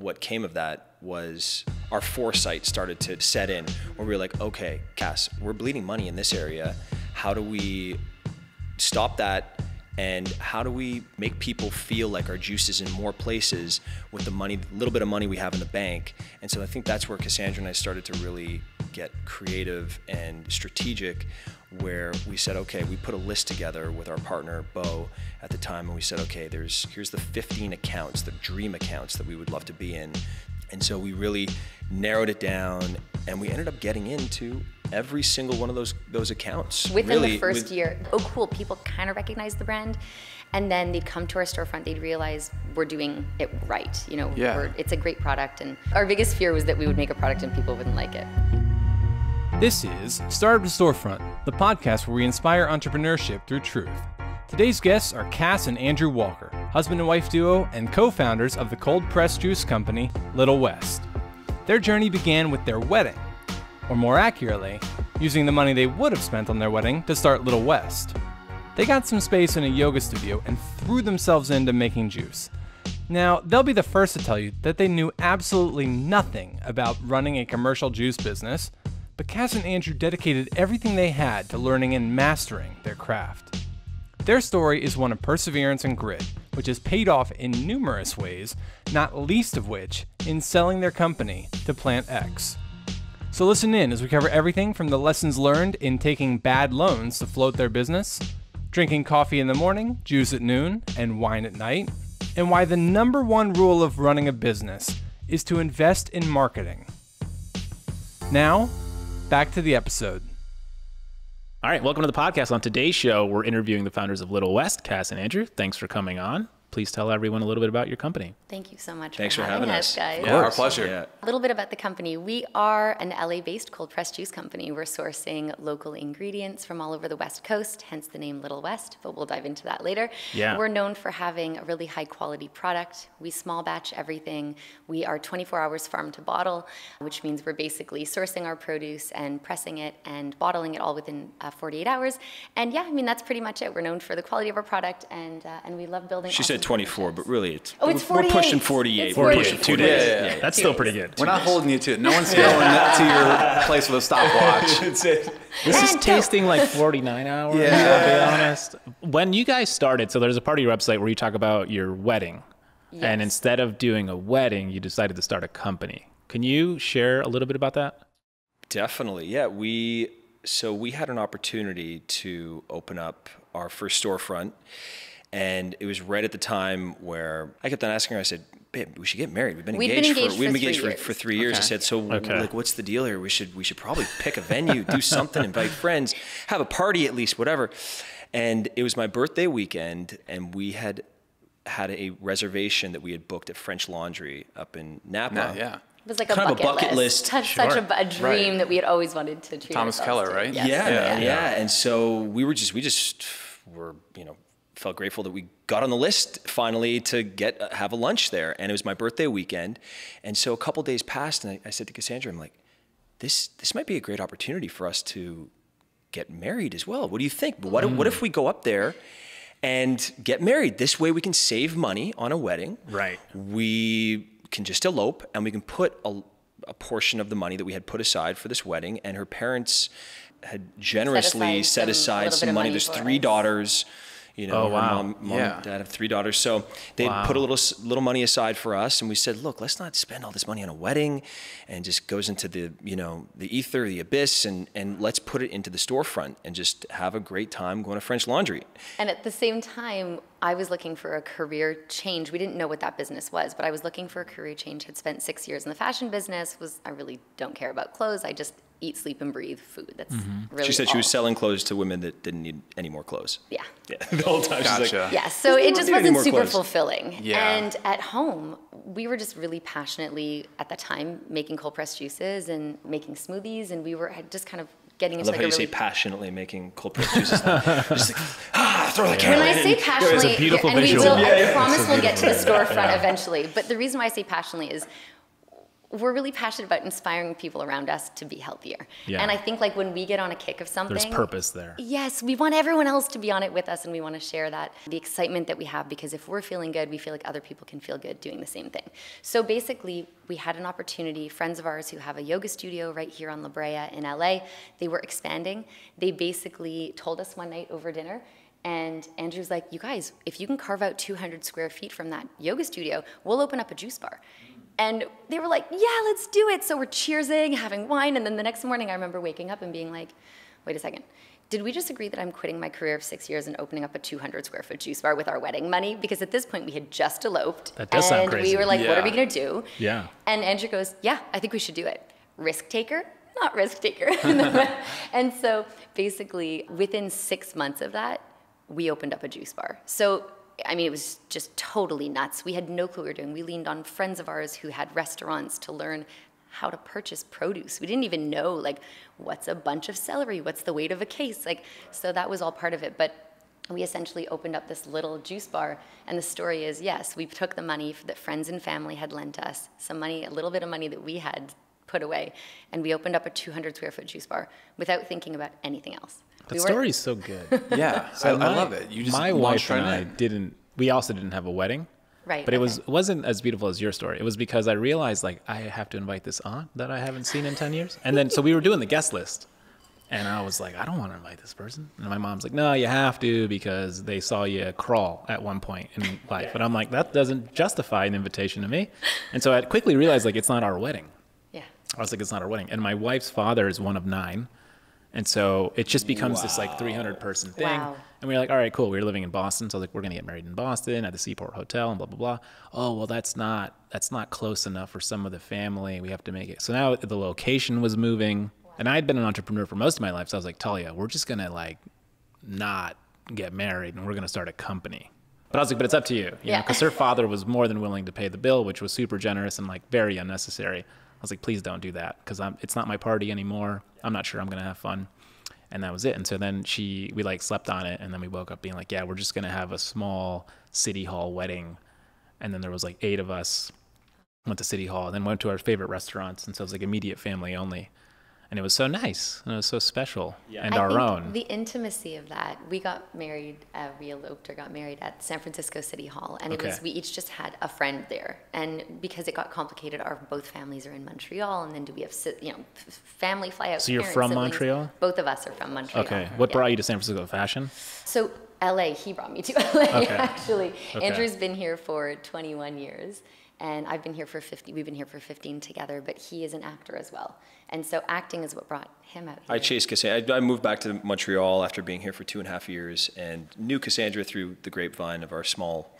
what came of that was our foresight started to set in where we were like, okay, Cass, we're bleeding money in this area. How do we stop that? And how do we make people feel like our juice is in more places with the money, little bit of money we have in the bank? And so I think that's where Cassandra and I started to really get creative and strategic where we said, okay, we put a list together with our partner Bo at the time, and we said, okay, there's here's the 15 accounts, the dream accounts that we would love to be in, and so we really narrowed it down, and we ended up getting into every single one of those those accounts within really, the first with- year. Oh, cool! People kind of recognize the brand, and then they'd come to our storefront. They'd realize we're doing it right. You know, Yeah. we're, it's a great product, and our biggest fear was that we would make a product and people wouldn't like it. This is Startup to Storefront, the podcast where we inspire entrepreneurship through truth. Today's guests are Cass and Andrew Walker, husband and wife duo and co founders of the cold pressed juice company Little West. Their journey began with their wedding, or more accurately, using the money they would have spent on their wedding to start Little West. They got some space in a yoga studio and threw themselves into making juice. Now, they'll be the first to tell you that they knew absolutely nothing about running a commercial juice business, but Cass and Andrew dedicated everything they had to learning and mastering their craft. Their story is one of perseverance and grit, which has paid off in numerous ways, not least of which in selling their company to PlantX. So listen in as we cover everything from the lessons learned in taking bad loans to float their business, drinking coffee in the morning, juice at noon, and wine at night, and why the number one rule of running a business is to invest in marketing. Now, back to the episode. All right, welcome to the podcast. On today's show, we're interviewing the founders of Little West, Cass and Andrew. Thanks for coming on. Please tell everyone a little bit about your company. Thank you so much Thanks for for having, having us, us. guys. Yeah, our pleasure. Yeah. A little bit about the company. We are an LA based cold pressed juice company. We're sourcing local ingredients from all over the West Coast, hence the name Little West, but we'll dive into that later. Yeah. We're known for having a really high quality product. We small batch everything. We are 24 hours farm to bottle, which means we're basically sourcing our produce and pressing it and bottling it all within uh, 48 hours. And yeah, I mean, that's pretty much it. We're known for the quality of our product and, uh, and we love building She awesome said 24, but really it's Oh, it's we're pushing 48. 48. It's We're 48. pushing Two 48. days. Yeah, yeah, yeah. That's Two still pretty good. We're not holding you to it. No one's going to your place with a stopwatch. That's it. This is And tasting like 49 hours, Yeah. I'll be honest. When you guys started, so there's a part of your website where you talk about your wedding. And instead of doing a wedding, you decided to start a company. Can you share a little bit about that? Definitely. Yeah, we so we had an opportunity to open up our first storefront and it was right at the time where I kept on asking her I said, "Babe, we should get married. We've been We've been engaged, engaged for we've been three engaged for, years." for 3 years." I said, "So Okay. like what's the deal here? We should we should probably pick a venue, do something, invite friends, have a party at least, whatever." And it was my birthday weekend and we had had a reservation that we had booked at French Laundry up in Napa. Yeah, yeah. It was like a Kind of bucket, a bucket list. list. Such, such a, a dream Right. that we had always wanted to treat Thomas Keller, to. right? Yes. Yeah, Yeah. yeah, And so we were just, we just were, you know, felt grateful that we got on the list finally to get uh, have a lunch there, and it was my birthday weekend, and so a couple days passed, and I, I said to Cassandra, I'm like, this this might be a great opportunity for us to get married as well. What do you think? What if, what if we go up there? And get married. This way, we can save money on a wedding. Right. We can just elope, and we can put a, a portion of the money that we had put aside for this wedding. And her parents had generously aside set some- aside little some money. money There's three us. daughters. You know, Oh, wow. mom, mom Yeah. and dad have three daughters. So they Wow. put a little little money aside for us, and we said, look, let's not spend all this money on a wedding, and just goes into the you know the ether, the abyss, and and let's put it into the storefront and just have a great time going to French Laundry. And at the same time, I was looking for a career change. We didn't know what that business was, but I was looking for a career change. Had spent six years in the fashion business. Was I really don't care about clothes? I just eat, sleep, and breathe food. That's really. Mm-hmm. she said she was selling clothes to women that didn't need any more clothes. Yeah. Yeah, the whole time she's Gotcha. like, Yeah, so it just wasn't super clothes. fulfilling. Yeah. And at home, we were just really passionately at the time making cold pressed juices and making smoothies, and we were just kind of getting I into love like how a you really say passionately making cold pressed juices. just like, ah, throw the can. when I say passionately, beautiful and visual. we will, Yeah, I promise we'll get to the storefront Yeah. eventually. But the reason why I say passionately is we're really passionate about inspiring people around us to be healthier. Yeah. And I think like when we get on a kick of something, There's purpose there. Yes, we want everyone else to be on it with us and we want to share that, the excitement that we have because if we're feeling good, we feel like other people can feel good doing the same thing. So basically, we had an opportunity, friends of ours who have a yoga studio right here on La Brea in LA, they were expanding. They basically told us one night over dinner, and Andrew's like, you guys, if you can carve out 200 square feet from that yoga studio, we'll open up a juice bar. And they were like, yeah, let's do it. So we're cheersing, having wine. And then the next morning, I remember waking up and being like, wait a second. Did we just agree that I'm quitting my career of six years and opening up a 200 square foot juice bar with our wedding money? Because at this point, we had just eloped. That does sound and crazy. we were like, what are we going to do? Yeah. And Andrew goes, yeah, I think we should do it. Risk taker? Not risk taker. and so basically, within six months of that, we opened up a juice bar. So, I mean, it was just totally nuts. We had no clue what we were doing. We leaned on friends of ours who had restaurants to learn how to purchase produce. We didn't even know, like, what's a bunch of celery? What's the weight of a case? Like, so that was all part of it. But we essentially opened up this little juice bar and the story is yes we took the money that friends and family had lent us some money a little bit of money that we had put away and we opened up a 200 square foot juice bar without thinking about anything else That we weren't- story's so good. Yeah, I, I love it. You just my wife and I in. didn't. We also didn't have a wedding. Right, But it was okay. it wasn't as beautiful as your story. It was because I realized like I have to invite this aunt that I haven't seen in ten years, and then so we were doing the guest list, and I was like, I don't want to invite this person, and my mom's like, No, you have to because they saw you crawl at one point in life, and I'm like, that doesn't justify an invitation to me, and so I quickly realized like it's not our wedding. yeah I was like, it's not our wedding. And my wife's father is one of nine. And so it just becomes this like 300 person thing. Wow. And we are like, all right, cool. We were living in Boston. So I was like, we're going to get married in Boston at the Seaport Hotel and blah, blah, blah. Oh, well, that's not, that's not close enough for some of the family. We have to make it. So now the location was moving. And I had been an entrepreneur for most of my life. So I was like, Talia, we're just going to like not get married and we're going to start a company. But I was like, but it's up to you, you Yeah. because her father was more than willing to pay the bill, which was super generous and like very unnecessary. I was like, please don't do that because it's not my party anymore. I'm not sure I'm gonna have fun. And that was it. And so then she we like slept on it and then we woke up being like, yeah, we're just gonna have a small city hall wedding. And then there was like eight of us went to city hall and then went to our favorite restaurants and so it was like immediate family only. And it was so nice and it was so special and I our think own. the intimacy of that we got married uh, we eloped or got married at san francisco city hall and it was we each just had a friend there and because it got complicated our both families are in montreal and then do we have you know family fly out So you're parents, from siblings. Montreal? both of us are from montreal okay. What Yeah. brought you to San Francisco fashion? So LA, he brought me to LA Okay. actually. Okay. Andrew's been here for 21 years and I've been here for 50 we've been here for 15 together, but he is an actor as well. And so acting is what brought him out here. I chased Cassandra. I I moved back to Montreal after being here for two and a half years and knew Cassandra through the grapevine of our small,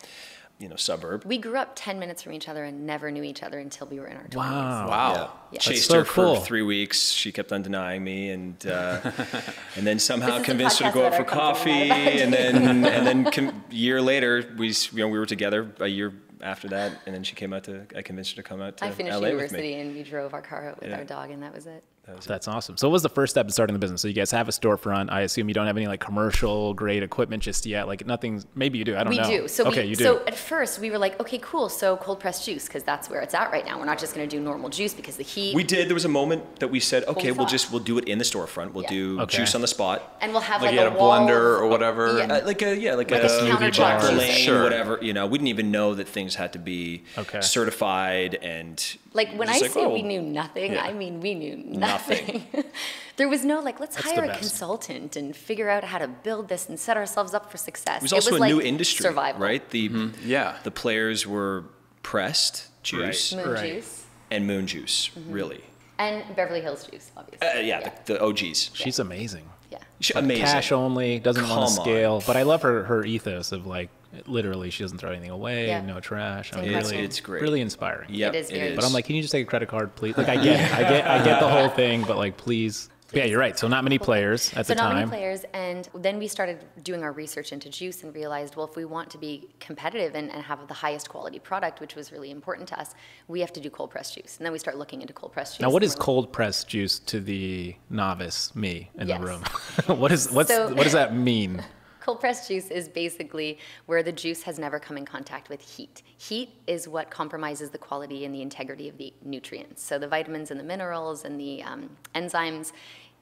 you know, suburb. we grew up 10 minutes from each other and never knew each other until we were in our 20s. Wow. Wow. Yeah. That's Chased so her cool. for three weeks. She kept on denying me, and uh, and then somehow This is a convinced her to go out for coffee. And then and then com- year later, we you know we were together a year after that, and then she came out to. I convinced her to come out to I finished LA with university me. and we drove our car out with Yeah. our dog and that was it. That's awesome. So, what was the first step in starting the business? So, you guys have a storefront. I assume you don't have any like commercial grade equipment just yet. Like nothing. Maybe you do. I don't we know. do. So okay, we, you do. So at first we were like, okay, cool. So cold pressed juice because that's where it's at right now. We're not just going to do normal juice because the heat. We did. There was a moment that we said, okay, we'll thought. just we'll do it in the storefront. We'll Yeah. do Okay. juice on the spot. and we'll have Like like, you had a, a blender of- or whatever. Yeah. Uh, like a yeah, like, Like a, a countertop Dr. or Lane, Sure. whatever. You know, we didn't even know that things had to be Okay. certified and Like when I like, say oh, we knew nothing, Yeah. I mean we knew Nothing. nothing. there was no like let's That's hire a consultant and figure out how to build this and set ourselves up for success. It was also a like new industry, survival. right? The Yeah. the players were pressed juice Moon Right. juice and moon juice, Mm-hmm. really. and Beverly Hills juice, obviously. Uh, yeah, The, the OGs. She's amazing. yeah. She- amazing. Cash only doesn't want Come to on. scale. But I love her her ethos of like literally she doesn't throw anything away. Yeah. No trash. I mean, incredible. really, It's great. Really inspiring. Yep, It is very But I'm like, can you just take a credit card, please? Like, I get it. I get, I get the whole thing, but like, please. Yeah, you're right. So not many players at so the not many time. players and then we started doing our research into juice and realized well if we want to be competitive and, and have the highest quality product which was really important to us we have to do cold pressed juice and then we start looking into cold pressed juice Now, what is and like- cold pressed juice to the novice me in Yes. the room? what is what's So- what does that mean? Cold pressed juice is basically where the juice has never come in contact with heat. Heat is what compromises the quality and the integrity of the nutrients. So the vitamins and the minerals and the um, enzymes.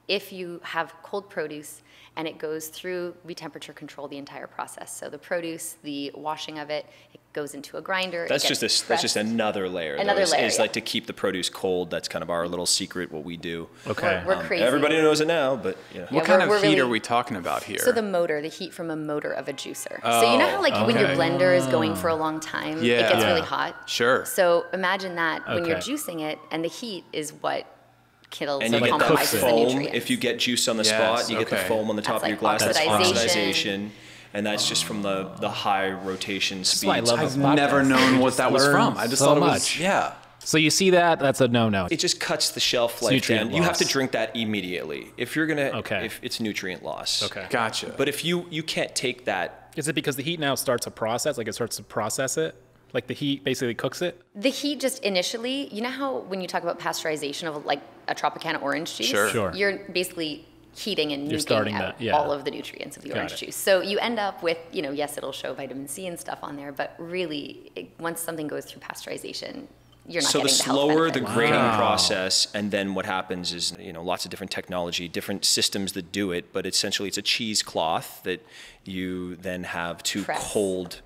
If you have cold produce and it goes through, we temperature control the entire process. So the produce, the washing of it, it goes into a grinder. That's just a, that's just another layer. though, Another is, layer, is yeah. like to keep the produce cold. That's kind of our little secret. What we do. Okay. We're Um, crazy. Everybody knows it now, but you know. Yeah, What kind we're- of we're heat really- are we talking about here? So the motor, the heat from a motor of a juicer. so you know how like when your blender is going for a long time, it gets Yeah. really hot. Sure. So imagine that when you're juicing it, and the heat is what kills and and you get that compromises the foam. nutrients. If you get juice on the Yes, spot, you get the foam on the top That's of your like glass. That's oxidization. oxidization, and that's just from the the high rotation speed. I love I've podcast. never known what that was from. I just so thought it was much. yeah. So you see that? That's a no-no. it just cuts the shelf life nutrient down. You have to drink that immediately if you're gonna. Okay. If it's nutrient loss. Okay. Gotcha. But if you you can't take that. Is it because the heat now starts a process? Like it starts to process it? Like the heat basically cooks it? the heat just initially, you know how when you talk about pasteurization of like a Tropicana orange juice, Sure. Sure. you're basically heating and You're starting out that, yeah. all of the nutrients of the Got orange it. juice. So you end up with, you know, yes, it'll show vitamin C and stuff on there, but really, it, once something goes through pasteurization, you're not So the getting the slower the grading Wow. process, and then what happens is you know lots of different technology, different systems that do it, but essentially it's a cheesecloth that you then have to Press. cold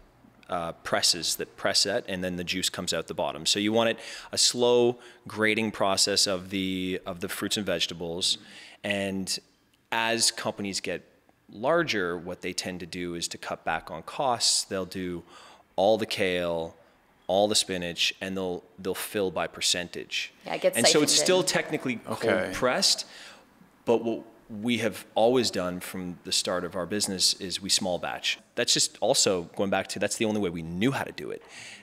uh, presses that press it, and then the juice comes out the bottom. So you want it a slow grading process of the of the fruits and vegetables, and as companies get larger, what they tend to do is to cut back on costs. They'll do all the kale, all the spinach, and they'll they'll fill by percentage. Yeah, it gets and so it's siphoned still technically Okay. cold pressed, but what we have always done from the start of our business is we small batch. That's just also going back to that's the only way we knew how to do it.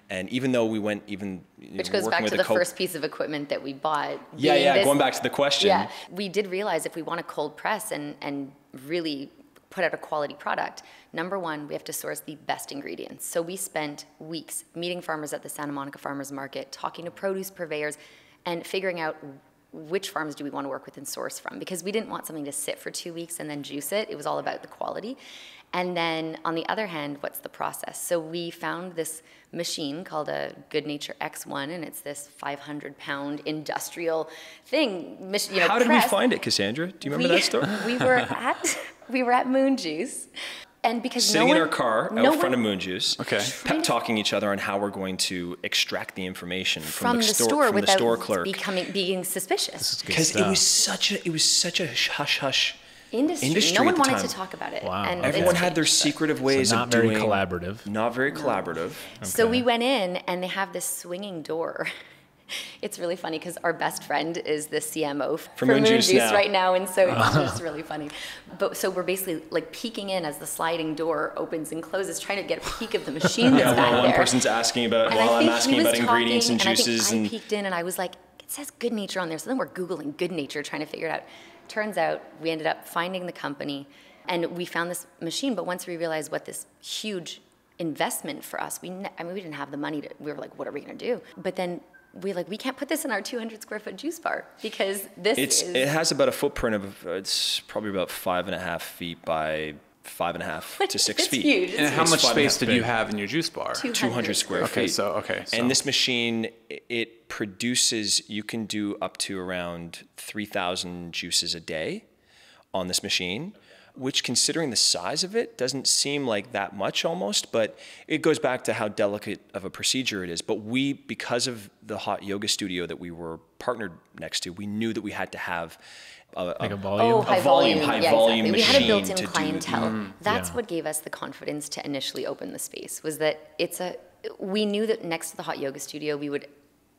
And even though we went even Which know, goes back to the co- first piece of equipment that we bought. Yeah, yeah. this- going back to the question. Yeah, we did realize if we want a cold press and, and really put out a quality product, number one, we have to source the best ingredients. So we spent weeks meeting farmers at the Santa Monica Farmers Market, talking to produce purveyors, and figuring out which farms do we want to work with and source from because we didn't want something to sit for two weeks and then juice it. It was all about the quality. And then on the other hand, what's the process? So we found this machine called a Goodnature X1, and it's this 500 pound industrial thing. You know, How did press. we find it, Cassandra? Do you remember we, that story? we were at we were at Moon Juice, and because Sitting no in one, our car out no front of Moon Juice, Okay. pep talking each other on how we're going to extract the information from, from the store, from the store clerk. becoming being suspicious. Because it was such a it was such a hush hush. Industry. Industry no one at the wanted time. to talk about it. Wow. And Everyone had their secretive ways so not of very doing collaborative. Not very collaborative. So Okay. we went in, and they have this swinging door. It's really funny because our best friend is the CMO f- for, Moon Moon Juice Juice, now. right now, and so it's just really funny. But so we're basically like peeking in as the sliding door opens and closes, trying to get a peek of the machine that's Yeah, back while one there. person's asking about, And while I'm asking about ingredients talking, and juices, I and I peeked in and I was like, it says Goodnature on there. So then we're Googling Goodnature, trying to figure it out. Turns out we ended up finding the company and we found this machine. But once we realized what this huge investment for us, we, ne- I mean, we didn't have the money to, we were like, what are we going to do? But then we like, we can't put this in our 200 square foot juice bar because this it's is. it has about a footprint of it's probably about five and a half feet by five and a half to six it's feet. huge. And It's how It's much five and a space half did you have in your juice bar? 200 square Okay, feet. so okay, so And this machine, it produces, you can do up to around 3,000 juices a day on this machine, which considering the size of it doesn't seem like that much almost, but it goes back to how delicate of a procedure it is. But we, because of the hot yoga studio that we were partnered next to, we knew that we had to have a, Like a oh, a- volume. Oh, high volume, volume, high yeah, volume exactly. We had a machine built-in to do- clientele. Mm-hmm. That's yeah. what gave us the confidence to initially open the space. Was that it's a we knew that next to the hot yoga studio we would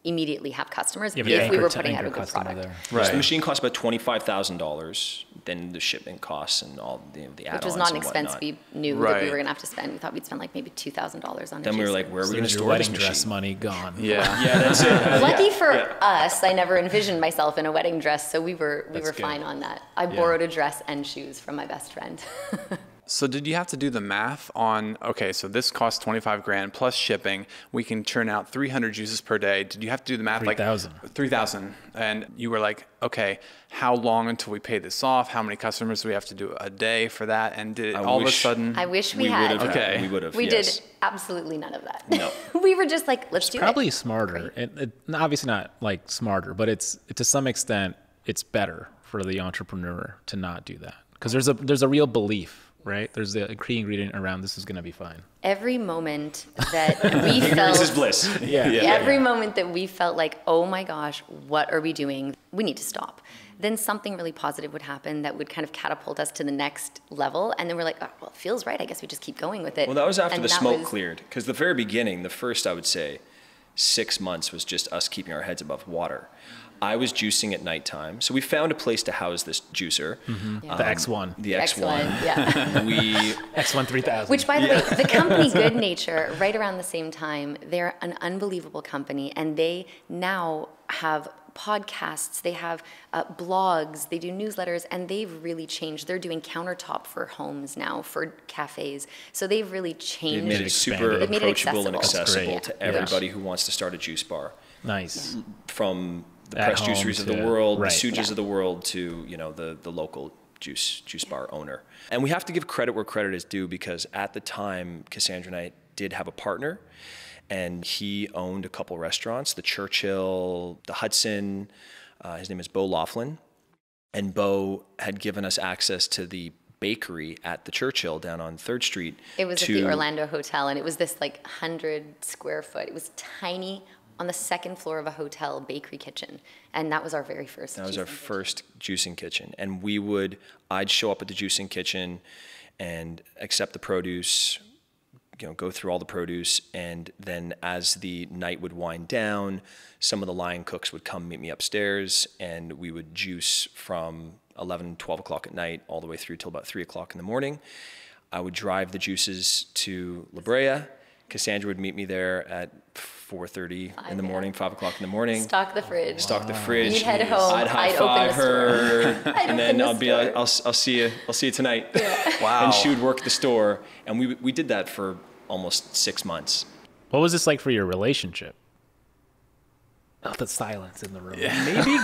immediately have customers Yeah, if but we were to putting out a good customer product. there. So Right. the machine costs about twenty-five thousand dollars. Then the shipment costs and all the, the add-ons Which was not an expense whatnot. we knew that we were gonna have to spend. We thought we'd spend like maybe two thousand dollars on it. Then we were like, where are So we going to your store this wedding machine? dress money gone. yeah. Yeah, that's it. Lucky for us, I never envisioned myself in a wedding dress, so we were we That's were good. fine on that. I borrowed a dress and shoes from my best friend. So did you have to do the math on okay, so this costs 25 grand plus shipping. We can churn out 300 juices per day. Did you have to do the math 3,000. like 3,000 and you were like, okay, how long until we pay this off? How many customers do we have to do a day for that? And did it I all of a sudden I wish we, we had. would have. Okay. We would have. We yes. did absolutely none of that. No. we were just like, let's do probably it. smarter. It, it, obviously not like smarter, but it's to some extent it's better for the entrepreneur to not do that because there's a there's a real belief, right? There's a key ingredient around this is going to be fine. Every moment that we Ignorance is felt, bliss. Yeah. every moment that we felt like, oh my gosh, what are we doing? We need to stop. Then something really positive would happen that would kind of catapult us to the next level. And then we're like, oh, well, it feels right. I guess we just keep going with it. Well, that was after And the smoke was- cleared. Because the very beginning, the first, I would say, six months was just us keeping our heads above water. I was juicing at nighttime. So we found a place to house this juicer, Yeah. The X1, the Excellent. X1. Yeah. We, X1 3000. Which, by the way, the company Goodnature, right around the same time, they're an unbelievable company, and they now have podcasts, they have uh, blogs, they do newsletters, and they've really changed. They're doing countertop for homes now, for cafes. So they've really they've changed. made it expanded. super They've made it approachable and accessible. That's accessible great. to Yeah. everybody who wants to start a juice bar. nice. From the At press home juiceries of the world, right. the Sujas Yeah. of the world, to you know the the local juice juice bar owner. And we have to give credit where credit is due because at the time, Cassandra and I did have a partner, and he owned a couple restaurants, the Churchill, the Hudson. Uh, his name is Bo Laughlin, and Bo had given us access to the bakery at the Churchill down on Third Street. It was to, at the Orlando Hotel, and it was this like hundred square foot. It was tiny on the second floor of a hotel bakery kitchen, and that was our very first. That was our juicing kitchen. first juicing kitchen. And we would, I'd show up at the juicing kitchen and accept the produce, you know, go through all the produce. And then as the night would wind down, some of the line cooks would come meet me upstairs and we would juice from 11, 12 o'clock at night all the way through till about 3 o'clock in the morning. I would drive the juices to La Brea. Cassandra would meet me there at 4.30 in the morning, 5 o'clock in the morning Stock the fridge. stock the fridge. You'd head home, I'd high I'd five the her, and then I'll be like, I'll, I'll see you, I'll see you tonight. Wow. And she would work the store, and we we did that for almost six months. What was this like for your relationship? Not the silence in the room. Maybe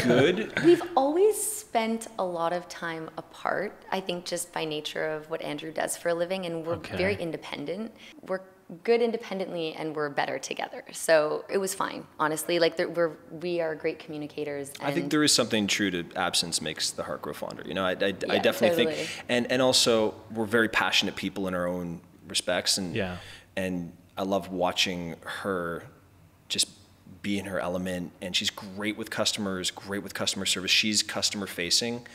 good. We've always spent a lot of time apart. I think just by nature of what Andrew does for a living, and we're Okay. very independent. We're good independently, and we're better together. So it was fine, honestly. Like there, we're we are great communicators. And I think there is something true to absence makes the heart grow fonder. You know, I, I, I definitely totally. think, and and also we're very passionate people in our own respects, and Yeah. and I love watching her just be in her element, and she's great with customers, great with customer service. She's customer facing.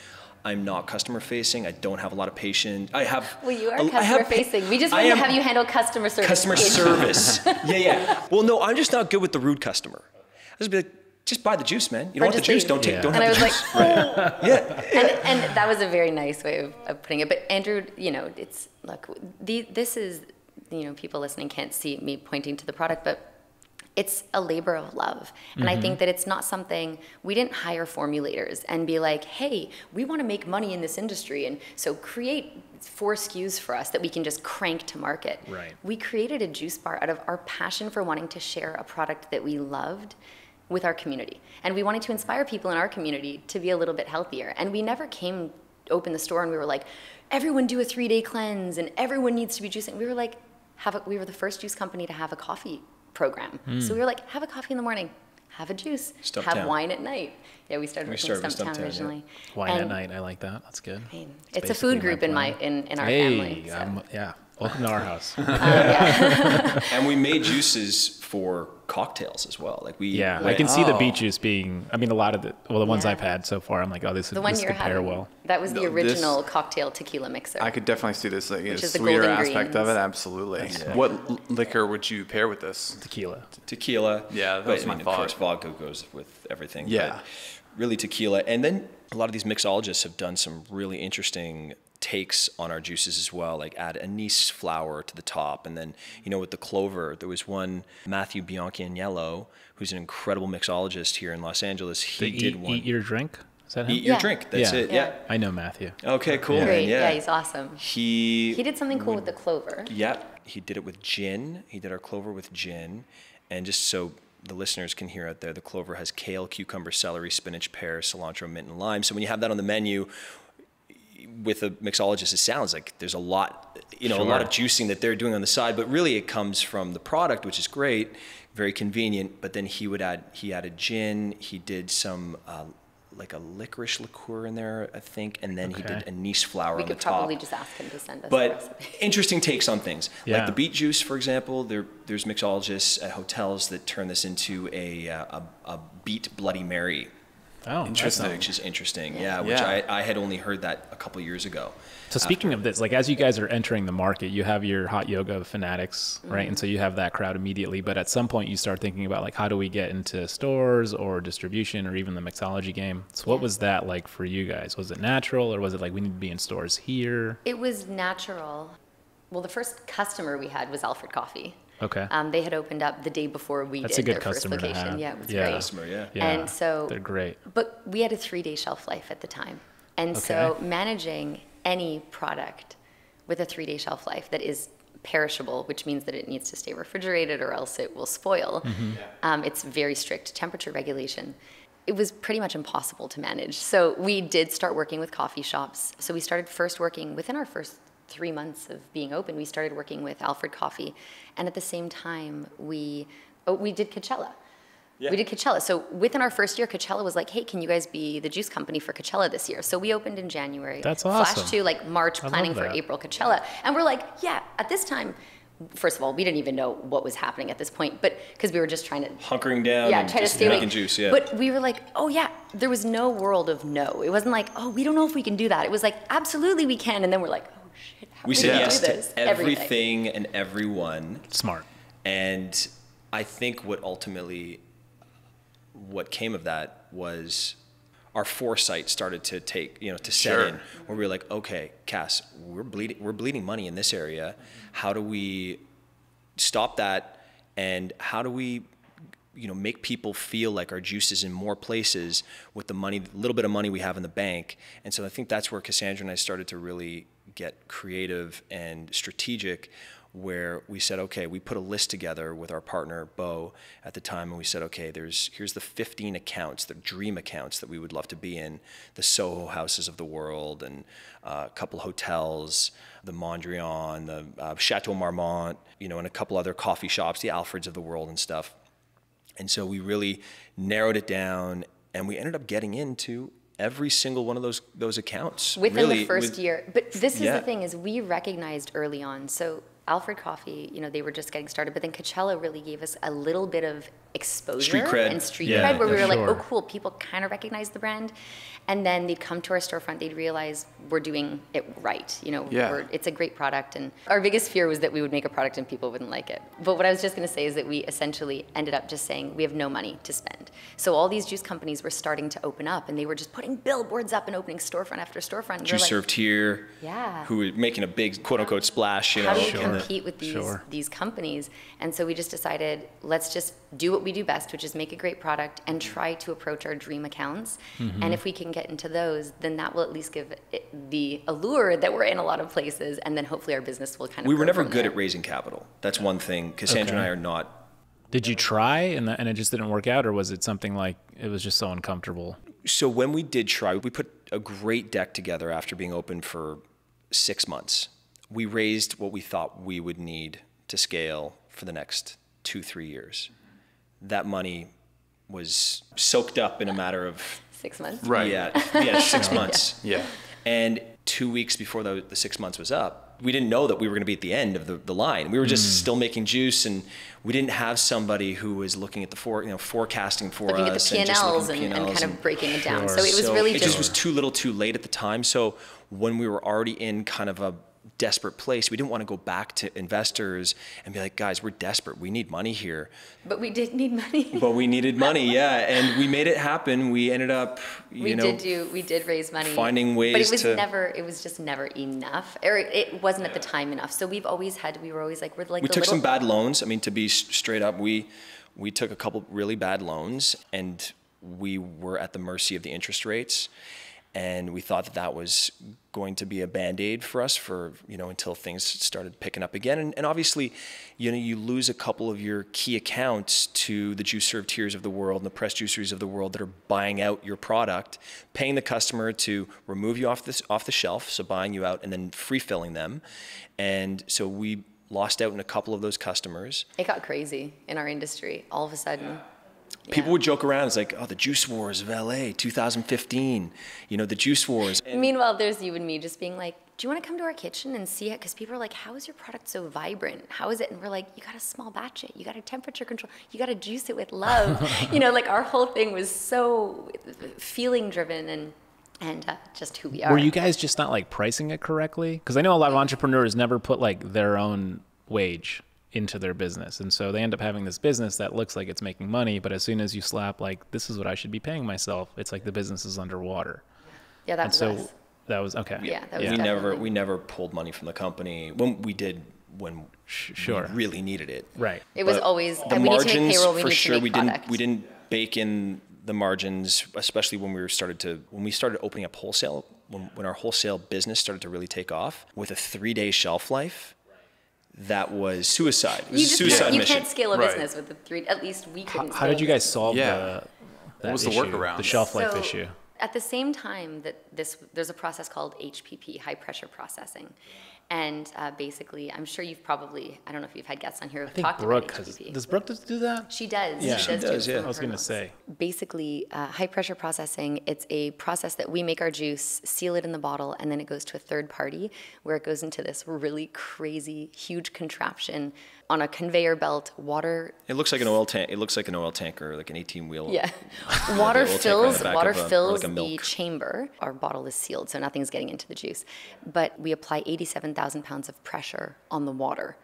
I'm not customer facing. I don't have a lot of patience. I have. Well, you are I customer have facing. We just I want to have you handle customer service. customer service. yeah, yeah. Well, no, I'm just not good with the rude customer. I just be like, just buy the juice, man. You Or don't want the juice? leave. Don't take. Yeah. Don't And I was the like, juice. Oh. yeah. and, and that was a very nice way of, of putting it. But Andrew, you know, it's look, the, this is, you know, people listening can't see me pointing to the product, but it's a labor of love. And I think mm-hmm. that it's not something, we didn't hire formulators and be like, hey, we want to make money in this industry. And so create four SKUs for us that we can just crank to market. Right. We created a juice bar out of our passion for wanting to share a product that we loved with our community. And we wanted to inspire people in our community to be a little bit healthier. And we never came open the store and we were like, everyone do a three day cleanse and everyone needs to be juicing. We were like, have a, we were the first juice company to have a coffee program. So we hmm. were like, have a coffee in the morning, have a juice, Stumptown. have wine at night. Yeah, we started We with started with Stumptown Stumptown, yeah. originally. Wine at night. I like that. That's good. I mean, it's a food group in my in, in our hey, family. so. I'm- yeah. Welcome to our house. Uh, and we made juices for cocktails as well. Like we. Yeah, I can see the Oh. beet juice being. I mean, a lot of the well, the ones Yeah. I've had so far, I'm like, oh, this, the this one you're could pair well. that was the No, this- original cocktail tequila mixer. I could definitely see this like a Which is the sweeter golden aspect of it. Absolutely. What liquor would you pair with this? Tequila. tequila. Yeah, that but, was I my mean, thought. Of course, vodka goes with everything. but Yeah. really tequila, and then a lot of these mixologists have done some really interesting takes on our juices as well. Like add anise flower to the top, and then you know with the clover, there was one Matthew Biancaniello, who's an incredible mixologist here in Los Angeles. He The did eat, one. eat your drink. Is that him? Eat your Yeah. drink. That's Yeah. it. Yeah. Yeah. I know Matthew. Okay, cool. Great. Yeah. Yeah. he's awesome. He He did something cool with the clover. Yeah, he did it with gin. He did our clover with gin. And just so the listeners can hear out there, the clover has kale, cucumber, celery, spinach, pear, cilantro, mint, and lime. So when you have that on the menu with a mixologist, it sounds like there's a lot, you know, a lot of juicing that they're doing on the side. But really, it comes from the product, which is great, very convenient. But then he would add, he added gin. He did some. Uh, like a licorice liqueur in there, I think, and then he Okay. did anise flower We on the could top. probably just ask him to send us But recipe. interesting takes on things. Yeah. Like the beet juice, for example, there, there's mixologists at hotels that turn this into a, uh, a, a beet Bloody Mary, Oh, Interesting. which is interesting. Yeah, which Yeah. I, I had only heard that a couple years ago. So uh, speaking of this, like as you guys are entering the market, you have your hot yoga fanatics, right? Mm-hmm. And so you have that crowd immediately. But at some point, you start thinking about like how do we get into stores or distribution or even the mixology game. So what Yeah. was that like for you guys? Was it natural or was it like we need to be in stores here? It was natural. Well, the first customer we had was Alfred Coffee. Okay. Um, they had opened up the day before we That's did a good their first customer to location. have. Yeah, it was Yeah. great. Customer, yeah. yeah. And so, they're great. but we had a three-day shelf life at the time, and so managing any product with a three-day shelf life that is perishable, which means that it needs to stay refrigerated or else it will spoil. Mm-hmm. Um, it's very strict temperature regulation. It was pretty much impossible to manage. So we did start working with coffee shops. So we started first working within our first three months of being open. We started working with Alfred Coffee, and at the same time we oh, we did Coachella. We did Coachella. So within our first year, Coachella was like, "Hey, can you guys be the juice company for Coachella this year?" So we opened in January. That's awesome. Flash to like March, I planning for. April Coachella, and we're like, "Yeah." At this time, first of all, we didn't even know what was happening at this point, but because we were just trying to Hunkering down yeah, and try to stay making awake. juice, yeah. But we were like, oh yeah, there was no world of no. It wasn't like, oh, we don't know if we can do that. It was like, absolutely we can, and then we're like, oh shit, how we said gonna yes do to this? everything and everyone. Smart. And I think what ultimately what came of that was our foresight started to take, you know, to set Sure. in where we were like, okay, Cass, we're bleeding we're bleeding money in this area. How do we stop that and how do we you know make people feel like our juice is in more places with the money little bit of money we have in the bank and so i think that's where cassandra and i started to really get creative and strategic where we said okay we put a list together with our partner bo at the time and we said okay there's here's the 15 accounts the dream accounts that we would love to be in the soho houses of the world and uh, a couple hotels the mondrian the uh, chateau marmont you know and a couple other coffee shops the alfreds of the world and stuff. And so we really narrowed it down and we ended up getting into every single one of those those accounts within really, the first with- year. But this is Yeah. the thing is we recognized early on. So Alfred Coffee, you know, they were just getting started, but then Coachella really gave us a little bit of exposure Street cred. and street Yeah, cred where we were like, oh cool, people kind of recognize the brand. And then they'd come to our storefront, they'd realize we're doing it right. You know, Yeah. we're, it's a great product. And our biggest fear was that we would make a product and people wouldn't like it. But what I was just going to say is that we essentially ended up just saying we have no money to spend. So all these juice companies were starting to open up and they were just putting billboards up and opening storefront after storefront. And we're juice like, served here Yeah. who were making a big quote unquote splash you know how do we Sure. compete with these Sure. these companies? And so we just decided let's just do what we do best, which is make a great product and try to approach our dream accounts. Mm-hmm. And if we can get into those, then that will at least give it the allure that we're in a lot of places, and then hopefully our business will kind of. we were never from good there. at raising capital that's one thing cassandra and i are not Did you try and, that, and it just didn't work out, or was it something like it was just so uncomfortable? so when we did try we put a great deck together after being open for six months we raised what we thought we would need to scale for the next two three years that money was soaked up in a matter of six months. Right. yeah yeah six months Yeah. and two weeks before the, the six months was up, we didn't know that we were going to be at the end of the, the line. We were just mm. still making juice, and we didn't have somebody who was looking at the for, you know, forecasting for Looking at us the and just P&Ls looking and, at and P&Ls kind of breaking it down. So it was so really it just, just was too little, too late at the time. So when we were already in kind of a desperate place, we didn't want to go back to investors and be like, guys, we're desperate. We need money here. but we did need money. But we needed money, yeah, and we made it happen. We ended up, you know, we know, did do we did raise money finding ways but it was to- never it was just never enough or it wasn't at the time enough so we've always had we were always like we're like we took little, some bad loans. I mean, to be straight up, we we took a couple really bad loans, and we were at the mercy of the interest rates and we thought that that was going to be a band-aid for us for you know until things started picking up again. And, and obviously you know you lose a couple of your key accounts to the Juice Served Heres of the world and the Pressed Juiceries of the world that are buying out your product paying the customer to remove you off this off the shelf so buying you out and then free filling them. And so we lost out in a couple of those customers. It got crazy in our industry all of a sudden. People Yeah. would joke around. It's like, oh, the Juice Wars of LA, 2015. You know, the Juice Wars. Meanwhile, there's you and me just being like, do you want to come to our kitchen and see it? Because people are like, how is your product so vibrant? How is it? And we're like, you got to small batch it. You got to temperature control. You got to juice it with love. you know, like our whole thing was so feeling driven and and uh, just who we are. Were you guys just not like pricing it correctly? Because I know a lot of entrepreneurs never put like their own wage into their business, and so they end up having this business that looks like it's making money, but as soon as you slap like this is what I should be paying myself, it's like the business is underwater. yeah, that's so us. that was okay. Yeah, that was we never we never pulled money from the company. When we did when sure. we really needed it. Right. It was But always the we need to margins payroll. We for need sure to we product. didn't we didn't bake in the margins, especially when we were started to when we started opening up wholesale. When, when our wholesale business started to really take off with a three day shelf life, that was suicide. It was You a suicide can't, you mission. can't scale a Right. business with the three. At least we How, couldn't. how scale did you guys solve Yeah. the that was the workaround? The shelf life So, issue. At the same time that this, there's a process called HPP, high pressure processing. And uh, basically, I'm sure you've probably, I don't know if you've had guests on here who've I think talked Brooke about has. Does Brooke do that? she does. Yeah. she She does, does, do yeah. I was gonna say. basically uh, high pressure processing it's a process that we make our juice seal it in the bottle and then it goes to a third party where it goes into this really crazy huge contraption on a conveyor belt water It looks like an oil tank. It looks like an oil tanker, like an 18 wheel. yeah water oil tank on fills water a- fills like the chamber our bottle is sealed so nothing's getting into the juice but we apply 87000 pounds of pressure on the water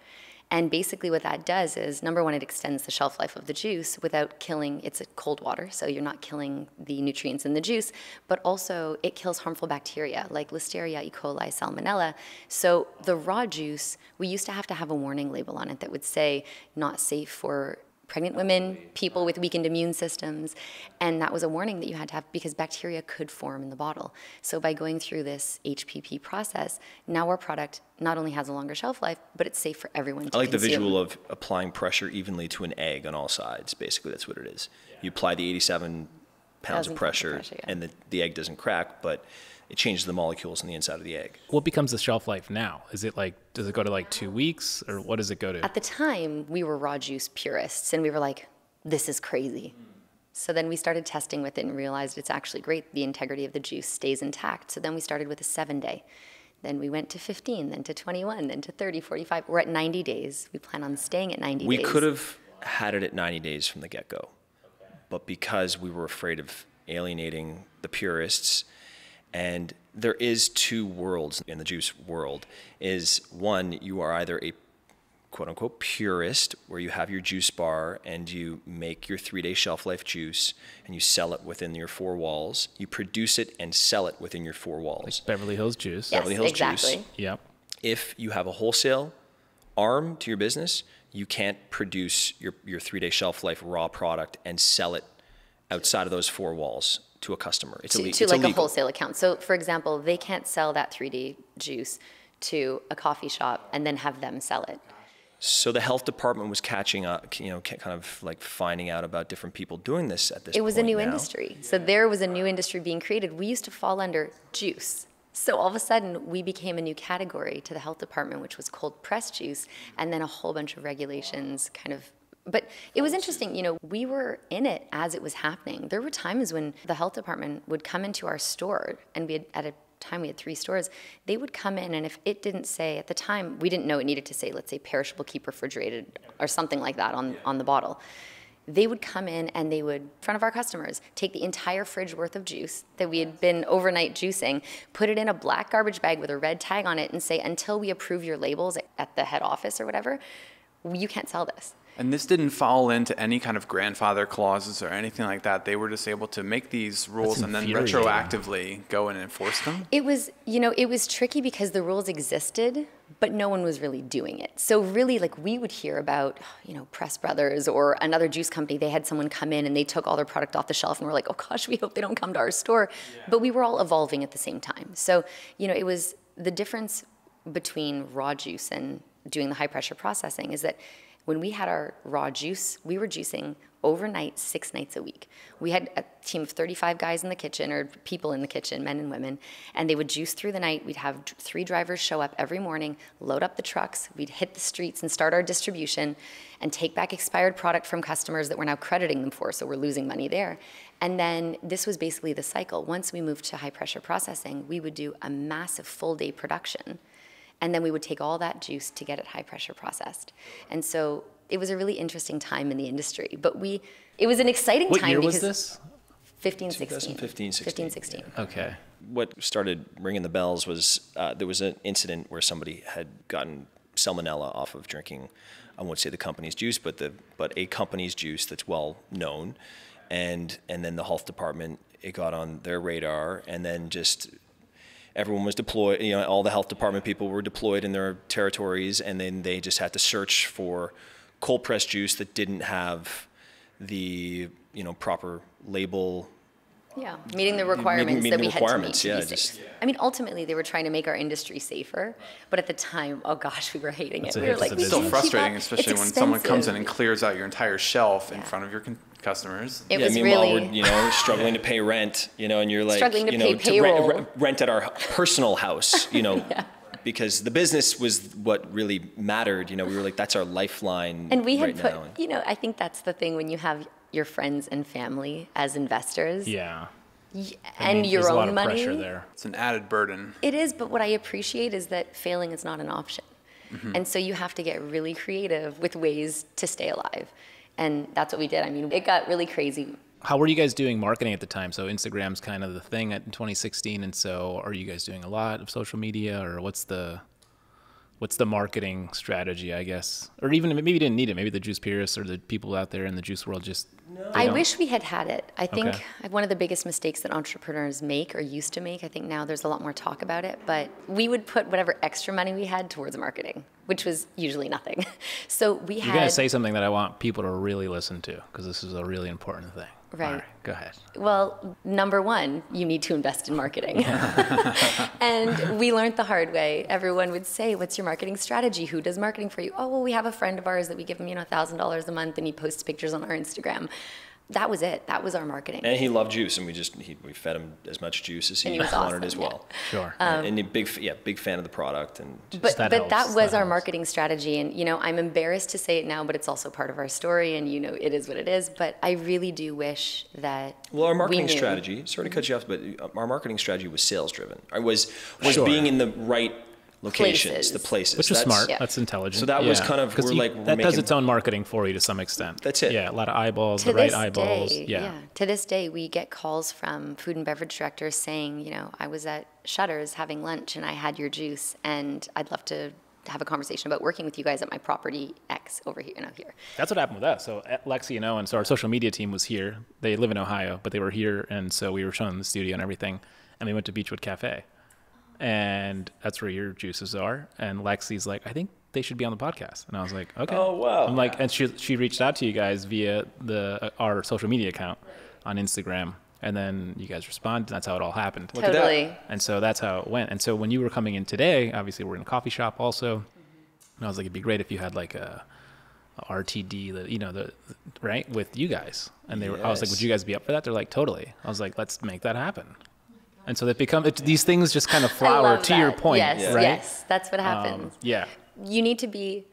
and basically what that does is number one it extends the shelf life of the juice without killing it's a cold water so you're not killing the nutrients in the juice but also it kills harmful bacteria like listeria e. coli salmonella. So the raw juice we used to have to have a warning label on it that would say not safe for pregnant women, people with weakened immune systems, and that was a warning that you had to have because bacteria could form in the bottle. So by going through this HPP process, now our product not only has a longer shelf life, but it's safe for everyone to I like the visual of applying pressure evenly to an egg on all sides. Basically, that's what it is. You apply the 87 pounds Thousand of pounds of pressure, pressure, yeah. and the, the egg doesn't crack, but it changes the molecules on the inside of the egg. What becomes the shelf life now? Is it like does it go to like two weeks or what does it go to? At the time, we were raw juice purists, and we were like, this is crazy. So then we started testing with it and realized it's actually great. The integrity of the juice stays intact. So then we started with a seven day. Then we went to 15, then to 21, then to 30, 45. We're at 90 days. We plan on staying at 90 We days. We could have had it at 90 days from the get go, but because we were afraid of alienating the purists, and there is two worlds in the juice world. Is one you are either a quote unquote purist, where you have your juice bar and you make your three day shelf life juice and you sell it within your four walls. You produce it and sell it within your four walls. Beverly Hills Juice. Yes, Beverly Hills Juice. Yep. if you have a wholesale arm to your business, you can't produce your, your three day shelf life raw product and sell it outside of those four walls to a customer. It's, to, ille- to it's like a wholesale account. So, for example, they can't sell that 3D juice to a coffee shop and then have them sell it. So the health department was catching up, you know, kind of like finding out about different people doing this at this It was a new now. industry. So there was a new industry being created. We used to fall under juice. So all of a sudden, we became a new category to the health department, which was cold pressed juice, and then a whole bunch of regulations kind of. But it was interesting, you know, we were in it as it was happening. There were times when the health department would come into our store, and we had, at a time we had three stores, they would come in, and if it didn't say, at the time, we didn't know it needed to say, let's say, perishable, keep refrigerated, or something like that on, on the bottle they would come in and they would, in front of our customers, take the entire fridge worth of juice that we had been overnight juicing, put it in a black garbage bag with a red tag on it, and say, until we approve your labels at the head office or whatever, you can't sell this. And this didn't fall into any kind of grandfather clauses or anything like that. They were just able to make these rules and then retroactively go and enforce them. It was, you know, it was tricky because the rules existed, but no one was really doing it. So really like we would hear about, you know, Press Brothers or another juice company, they had someone come in and they took all their product off the shelf and we're like, "Oh gosh, we hope they don't come to our store." But we were all evolving at the same time. So, you know, it was the difference between raw juice and doing the high pressure processing is that when we had our raw juice, we were juicing overnight six nights a week. We had a team of 35 guys in the kitchen, or people in the kitchen, men and women, and they would juice through the night. We'd have three drivers show up every morning, load up the trucks, we'd hit the streets and start our distribution and take back expired product from customers that we're now crediting them for, so we're losing money there. And then this was basically the cycle. Once we moved to high pressure processing, we would do a massive full day production. And then we would take all that juice to get it high pressure processed. And so it was a really interesting time in the industry. But we, it was an exciting What time year because was this? 15, 16. 2015, 16. 15, 16. Okay. what started ringing the bells was uh, there was an incident where somebody had gotten salmonella off of drinking. I won't say the company's juice, but the but a company's juice that's well known, and and then the health department it got on their radar, and then just everyone was deployed. You know, all the health department people were deployed in their territories, and then they just had to search for cold pressed juice that didn't have the you know proper label Yeah, meeting the mm-hmm. requirements meeting that the we had requirements, to meet yeah, to be just- safe. I mean, ultimately, they were trying to make our industry safer, but at the time, oh gosh, we were hating That's it. a We were to like, the we It's still can't business. keep frustrating, especially It's when someone comes in and clears out your entire shelf in front of your con- customers. It yeah, was meanwhile really we're you know struggling to pay rent, you know, and you're like Struggling to you know pay rent, payroll. rent, rent at our personal house, you know, because the business was what really mattered. You know, we were like that's our lifeline. And we had right put, now. you know, I think that's the thing when you have your friends and family as investors Yeah. y- I and mean, your there's a lot own of money. pressure there. It's an added burden. It is, but what I appreciate is that failing is not an option. Mm-hmm. And so you have to get really creative with ways to stay alive. And that's what we did. I mean, it got really crazy. How were you guys doing marketing at the time? So Instagram's kind of the thing at 2016, and so are you guys doing a lot of social media, or what's the what's the marketing strategy? I guess, or even maybe you didn't need it. Maybe the juice purists or the people out there in the juice world just I wish we had had it. I think Okay. one of the biggest mistakes that entrepreneurs make or used to make, I think now there's a lot more talk about it, but we would put whatever extra money we had towards marketing, which was usually nothing. So we You're had. gonna say something that I want people to really listen to because this is a really important thing. All Right. Go ahead. Well, number one, you need to invest in marketing. and we learned the hard way. Everyone would say, What's your marketing strategy? Who does marketing for you? Oh, well, we have a friend of ours that we give him, you know, $1,000 a month and he posts pictures on our Instagram. That was it. That was our marketing. and he loved juice, and we just he, we fed him as much juice as he, he wanted awesome, as yeah. well. Sure. and, and a big yeah big fan of the product and just, but that but that was that our helps. marketing strategy and you know i'm embarrassed to say it now but it's also part of our story and you know it is what it is but i really do wish that Well, our we marketing knew. strategy, sorry to cut you off, but uh, our marketing strategy was sales driven. I was was Sure. being in the right locations, Places. the places. Which was That's- smart. Yeah. That's intelligent. So that was kind of- 'Cause we're you- like, we're that does its own marketing for you to some extent. That's it. Yeah, a lot of eyeballs, to the right eyeballs. day, yeah. To this day, we get calls from food and beverage directors saying, you know, I was at Shutters having lunch and I had your juice, and I'd love to have a conversation about working with you guys at my property X over here, you know, here. That's what happened with us. So uh, Lexi and Owen, so our social media team was here. They live in Ohio, but they were here, and so we were showing them the studio and everything. And we went to Beechwood Cafe, and that's where your juices are. And Lexi's like, I think they should be on the podcast, and I was like, okay. Oh, wow. I'm like, and she she reached out to you guys via the uh, our social media account on Instagram, and then you guys responded. And that's how it all happened. at totally. And so that's how it went. And so when you were coming in today, obviously we're in a coffee shop also. And I was like, it'd be great if you had like a, a RTD, the you know the right with you guys. And they were, I was like, would you guys be up for that? They're like, totally. I was like, let's make that happen. And so they become it, these things just kind of flower to your point, Yes, right? yes, that's what Um, happens. yeah. you need to be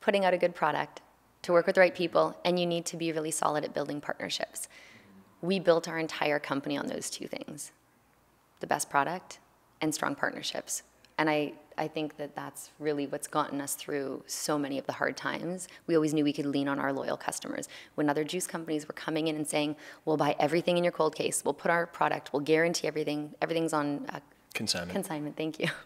putting out a good product to work with the right people and you need to be really solid at building partnerships we built our entire company on those two things the best product and strong partnerships and I, I think that that's really what's gotten us through so many of the hard times. We always knew we could lean on our loyal customers. When other juice companies were coming in and saying, "We'll buy everything in your cold case. We'll put our product. We'll guarantee everything. Everything's on uh, Consignment. Consignment, thank you.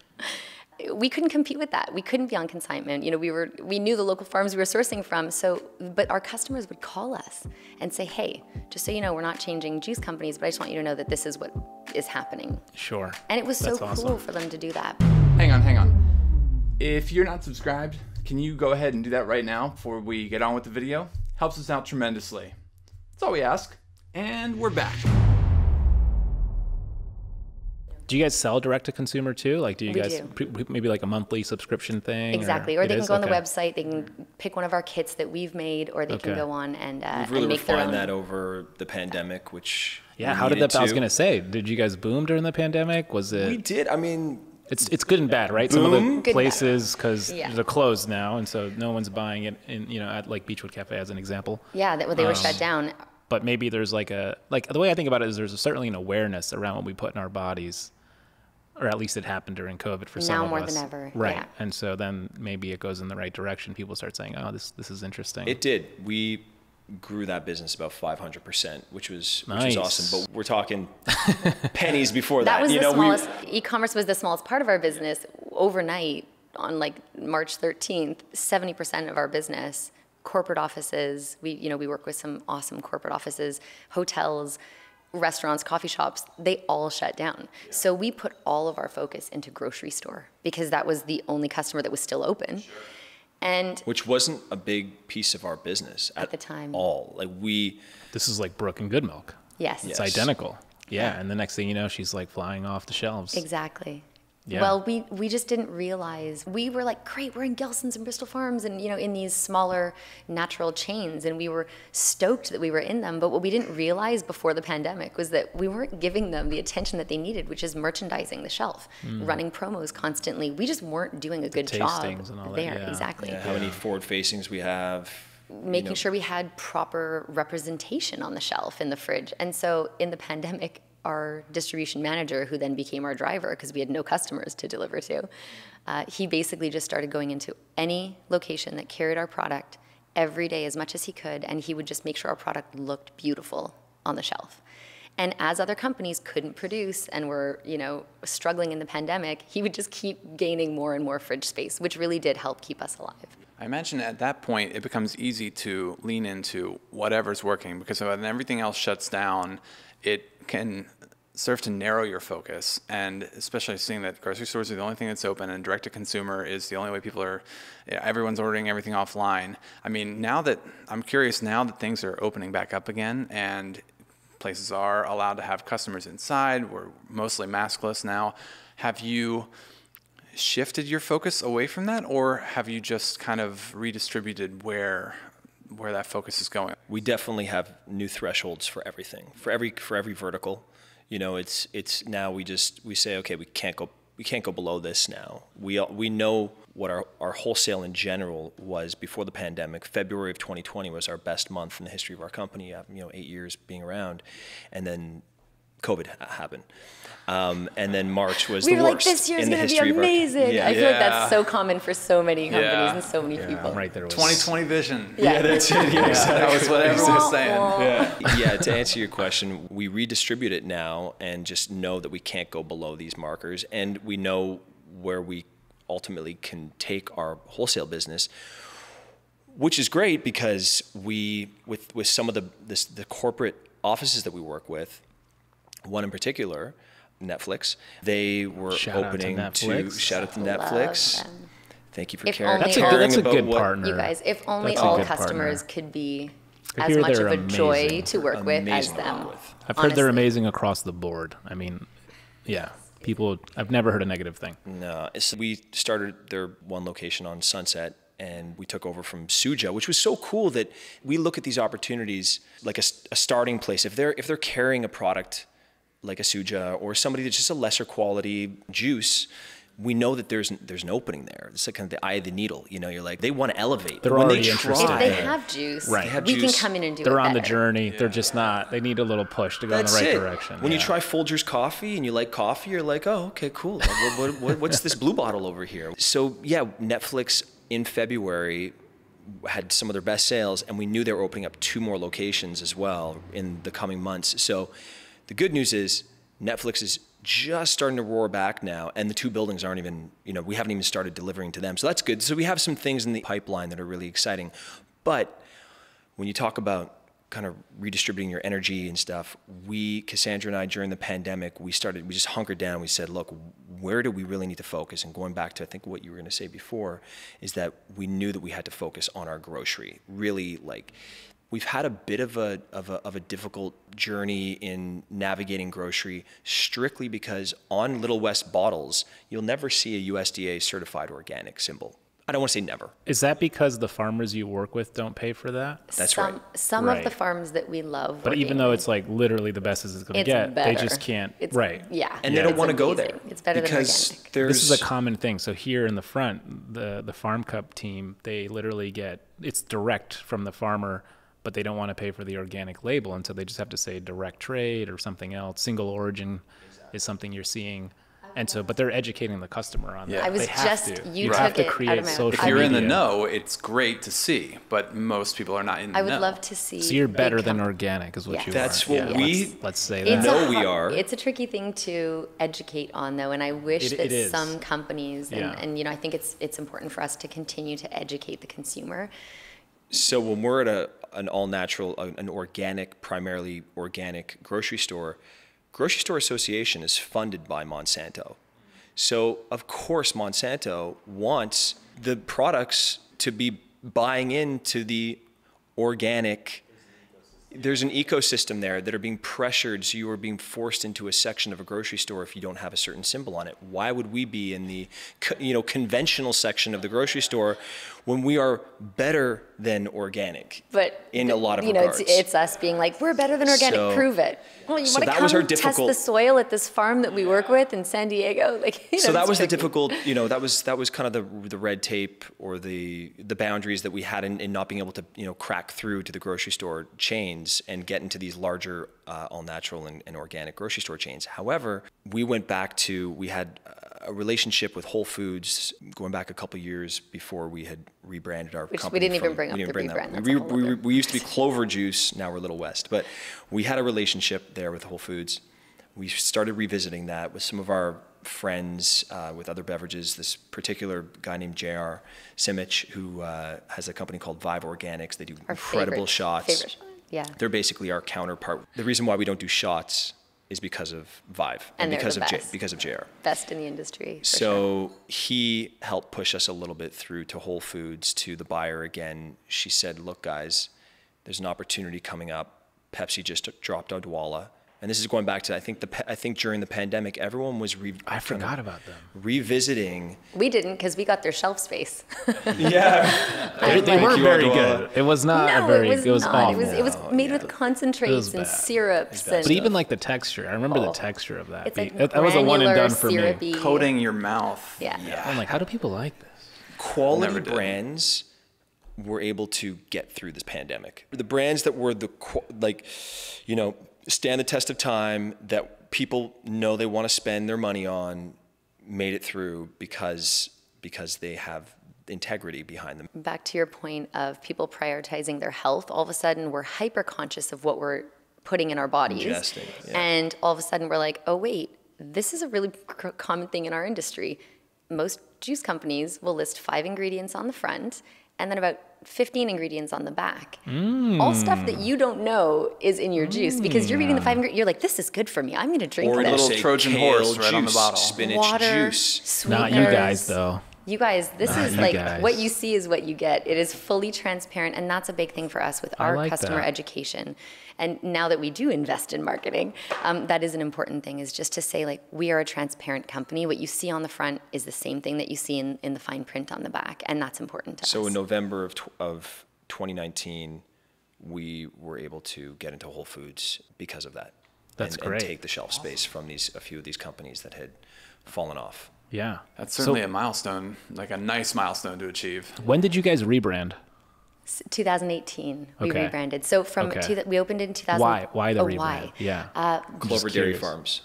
We couldn't compete with that. We couldn't be on consignment. You know, we were we knew the local farms we were sourcing from. So, but our customers would call us and say, "Hey, just so you know, we're not changing juice companies, but I just want you to know that this is what is happening." Sure. And it was so cool awesome. for them to do that. Hang on, hang on. If you're not subscribed, can you go ahead and do that right now before we get on with the video? Helps us out tremendously. That's all we ask. And we're back. Do you guys sell direct to consumer too? Like, do you We guys do. maybe like a monthly subscription thing? Exactly. Or it they can is? go on the website, they can pick one of our kits that we've made, or they can go on and, uh, We've really and make their own. refined that over the pandemic, which Yeah. we How did needed that? I was gonna say, did you guys boom during the pandemic? Was it? We did. I mean, It's it's good and bad, right? Some of the Good places because Yeah. they're closed now, and so no one's buying it. In you know, at like Beechwood Cafe as an example. Yeah, that they were Um, shut down. But maybe there's like a like the way I think about it is there's certainly an awareness around what we put in our bodies, or at least it happened during COVID for some of us. Now of more us. than ever, right? yeah. And so then maybe it goes in the right direction. People start saying, "Oh, this this is interesting." it did. We grew that business about 500%, which was which was awesome. But we're talking pennies before That that. was you the know, we- E-commerce was the smallest part of our business. Overnight, on like March 13th, 70% of our business, corporate offices. We, you know, we work with some awesome corporate offices, hotels, restaurants, coffee shops. They all shut down. So we put all of our focus into grocery store because that was the only customer that was still open. And which wasn't a big piece of our business at, the time. all. Like we, this is like Brook and Good Milk. yes, It's Yes. identical. Yeah, and the next thing you know, she's like flying off the shelves. Exactly. Yeah. Well, we, we just didn't realize. We were like, great, we're in Gelson's and Bristol Farms and, you know, in these smaller natural chains. And we were stoked that we were in them. But what we didn't realize before the pandemic was that we weren't giving them the attention that they needed, which is merchandising the shelf, running promos constantly. We just weren't doing a good job Mm. and all that, there. yeah. Exactly. yeah, how many forward facings we have. Making know. sure we had proper representation on the shelf in the fridge. And so in the pandemic, our distribution manager, who then became our driver because we had no customers to deliver to, uh, he basically just started going into any location that carried our product every day as much as he could, and he would just make sure our product looked beautiful on the shelf. And as other companies couldn't produce and were, you know, struggling in the pandemic, he would just keep gaining more and more fridge space, which really did help keep us alive. I imagine at that point it becomes easy to lean into whatever's working because when everything else shuts down, it can serve to narrow your focus. And especially seeing that grocery stores are the only thing that's open and direct to consumer is the only way people are, everyone's ordering everything offline. I mean, now that I'm curious, now that things are opening back up again and places are allowed to have customers inside, we're mostly maskless now. Have you shifted your focus away from that, or have you just kind of redistributed where where that focus is going? we definitely have new thresholds for everything for every for every vertical. You know it's it's now we just we say okay we can't go we can't go below this now. We we know what our, our wholesale in general was before the pandemic. February of 2020 was our best month in the history of our company you know eight years being around. And then covid happened um, and then march was we the were like, worst this year's in the going to be history of our amazing. yeah, I feel like that's so common for so many companies Yeah. and so many people. I'm right there. With 2020 vision. Yeah. that's it yeah, That was what everyone was saying. yeah, to answer your question, we redistribute it now and just know that we can't go below these markers, and we know where we ultimately can take our wholesale business, which is great because we, with with some of the this, the corporate offices that we work with, one in particular, Netflix, they were Shout out to opening Netflix. shout out to Netflix. Thank you for If caring. That's a good, that's a good what- partner. You guys, if only That's all customers partner. could be I as much of they're a joy to work with as Amazing them. with. I've heard they're amazing across the board. I mean, yeah, people. I've never heard a negative thing. No, it's, we started their one location on Sunset, and we took over from Suja, which was so cool that we look at these opportunities like a starting place. If they're if they're carrying a product like a Suja or somebody that's just a lesser quality juice. We know that there's there's an opening there. It's like kind of the eye of the needle. You know, you're like they want to elevate. They're when already they interested. try, If they have juice, Right. They have we juice. can come in and do it. They're it on the better. journey. They're just not. They need a little push to go That's in the right it. direction. When you try Folgers coffee and you like coffee, you're like, oh, okay, cool. what, what, what, what's this blue bottle over here? So yeah, Netflix in February had some of their best sales, and we knew they were opening up two more locations as well in the coming months. So the good news is Netflix is just starting to roar back now, and the two buildings aren't even, you know, we haven't even started delivering to them. So that's good. So we have some things in the pipeline that are really exciting. But when you talk about kind of redistributing your energy and stuff, we, Cassandra and I, during the pandemic, we started, we just hunkered down. We said, look, where do we really need to focus? And going back to, I think, what you were going to say before, is that we knew that we had to focus on our grocery. Really, like, we've had a bit of a, of a, of a difficult journey in navigating grocery strictly because on Little West bottles, you'll never see a USDA certified organic symbol. I don't want to say never. Is that because the farmers you work with don't pay for that? That's some, right. Some of the farms that we love. But even though it's like literally the best as it's going to get, better. they just can't. It's, right. Yeah. And Yeah. they don't It's want to go there. It's better because than organic. There's, This is a common thing. So here in the front, the the Farm Cup team, they literally get it's direct from the farmer, but they don't want to pay for the organic label, and so they just have to say direct trade or something else. Single origin is something you're seeing, and so but they're educating the customer on Yeah. that. I was They have just- to. you have took to it out of create my social If you're in the know, it's great to see, but most people are not in the I would know. love to see. So you're better than organic, is what Yes. you That's are. what Yeah, we let's, let's say It's that. know we are. It's a tricky thing to educate on, though, and I wish It- that it is. some companies and, Yeah. and you know I think it's it's important for us to continue to educate the consumer. So when we're at a an all natural, uh, an organic, primarily organic grocery store, Grocery Store Association is funded by Monsanto. So of course Monsanto wants the products to be buying into the organic there's an ecosystem there that are being pressured so you are being forced into a section of a grocery store if you don't have a certain symbol on it why would we be in the you know conventional section of the grocery store when we are better than organic But in a lot of you know, regards it's, it's us being like, we're better than organic. So- prove it. Well, you so want to come was our test the soil at this farm that we work with in San Diego? Like, you know, so that was the difficult you know that was that was kind of the the red tape or the the boundaries that we had in, in not being able to you know crack through to the grocery store chains and get into these larger uh, all natural and, and organic grocery store chains however we went back to we had a relationship with Whole Foods going back a couple years before we had rebranded our Which we didn't even bring up the didn't rebrand. We, we, we used to be Clover Juice, now we're Little West. But we had a relationship there with Whole Foods. We started revisiting that with some of our friends uh, with other beverages. This particular guy named J.R. Simic, who uh, has a company called Vive Organics. They do Our incredible favorite- shots. favorite yeah. They're basically our counterpart. The reason why we don't do shots is because of Vive And they're because the of J, because of JR. Best in the industry. for sure. So he helped push us a little bit through to Whole Foods to the buyer again. She said, "Look, guys, there's an opportunity coming up. Pepsi just dropped Odwalla, and this is going back to I think the I think during the pandemic, everyone was re- I kind of forgot about them. revisiting. we didn't because we got their shelf space. Yeah, They, they Thank were you, very good. It was not no, a very. it was, not. awful. It was it was made with concentrates and bad. syrups and But even like the texture, I remember the Oh. texture of that. it's like that, that was a one and granular, done for me. syrupy. Coating your mouth. Yeah. yeah. I'm like, how do people like this? quality brands were able to get through this pandemic. The brands that were the like, you know, stand the test of time that people know they want to spend their money on, made it through because because they have integrity behind them. back to your point of people prioritizing their health, all of a sudden we're hyper conscious of what we're putting in our bodies. Ingesting, yeah. And all of a sudden we're like, oh, wait, this is a really common thing in our industry. Most juice companies will list five ingredients on the front and then about 15 ingredients on the back. Mm. All stuff that you don't know is in your juice because you're reading the five mm. ingredients. You're like, this is good for me. I'm going to drink Or this. little Trojan horse right on the juice, bottle. Spinach Water, juice. Not you guys though. You guys, this Not is you like guys. what you see is what you get. It is fully transparent, and that's a big thing for us with our like customer that. education. And now that we do invest in marketing, um, that is an important thing. Is just to say like we are a transparent company. What you see on the front is the same thing that you see in, in the fine print on the back, and that's important to So us. in November of, tw- of 2019, we were able to get into Whole Foods because of that. That's and, great. And take the shelf space from these a few of these companies that had fallen off. Yeah. That's So certainly a milestone, like a nice milestone to achieve. when did you guys rebrand? 2018, we Okay. rebranded. So from Okay. two, we opened in 2000. Why? Why the oh, rebrand? Why? Yeah. Uh, Clover Dairy. Farms.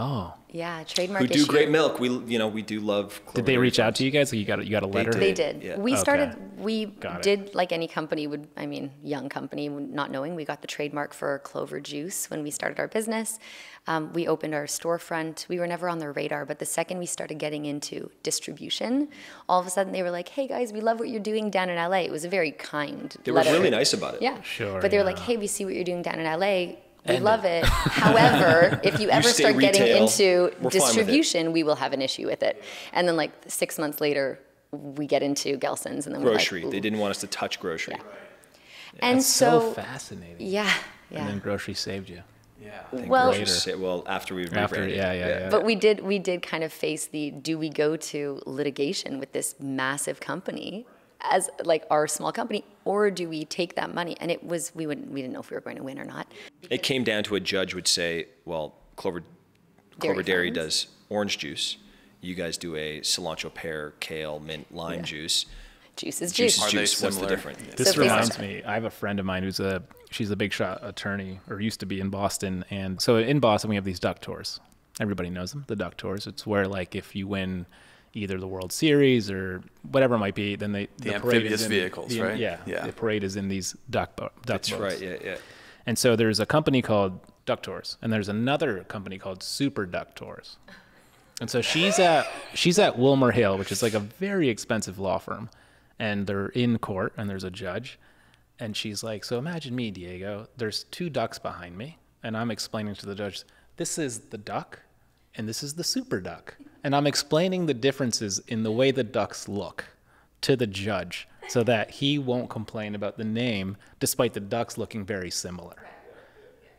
Oh, Yeah, trademark Who do issue. great milk. We you know we do love. did they reach out to you guys? Like you got a, you got a letter? They did. Yeah. We Okay. started. We Got it. did like any company would. I mean, young company, not knowing. We got the trademark for Clover Juice when we started our business. Um, we opened our storefront. We were never on their radar, but the second we started getting into distribution, all of a sudden they were like, "Hey guys, we love what you're doing down in LA." It was a very kind. They were really nice about it. Yeah. Sure, But they were like, "Hey, we see what you're doing down in LA." We love it. However, if you ever stay start getting into we're fine with it. distribution, we will have an issue with it. And then like six months later, we get into Gelson's and then Grocery. we're like, They didn't want us to touch grocery. And That's so, so, fascinating. yeah, yeah. And then grocery saved you. Yeah. Well, Grocery well, after we After, rebranded. yeah, yeah, yeah. but we did we did kind of face the do we go to litigation with this massive company as like our small company or do we take that money and it was we wouldn't we didn't know if we were going to win or not It came down to a judge would say, well, Clover, Clover Dairy Farms. does orange juice. You guys do a cilantro, pear, kale, mint, lime Yeah. juice. juice is Juice juice is Are they juice. What's the similar? difference? This So reminds me. I have a friend of mine who's a she's a big shot attorney or used to be in Boston, and so in Boston we have these duck tours. Everybody knows them, the duck tours. It's where like if you win either the World Series or whatever it might be, then they The parade amphibious in- vehicles, the- right? Yeah, Yeah. The parade is in these duck bo- duck That's boats. right. Yeah, yeah. And so there's a company called Duck Tours, and there's another company called Super Duck Tours. And so she's at she's at WilmerHale, which is like a very expensive law firm, and they're in court, and there's a judge, and she's like, "So imagine me, Diego. There's two ducks behind me, and I'm explaining to the judge, this is the duck, and this is the super duck, and I'm explaining the differences in the way the ducks look to the judge, so that he won't complain about the name, despite the ducks looking very similar."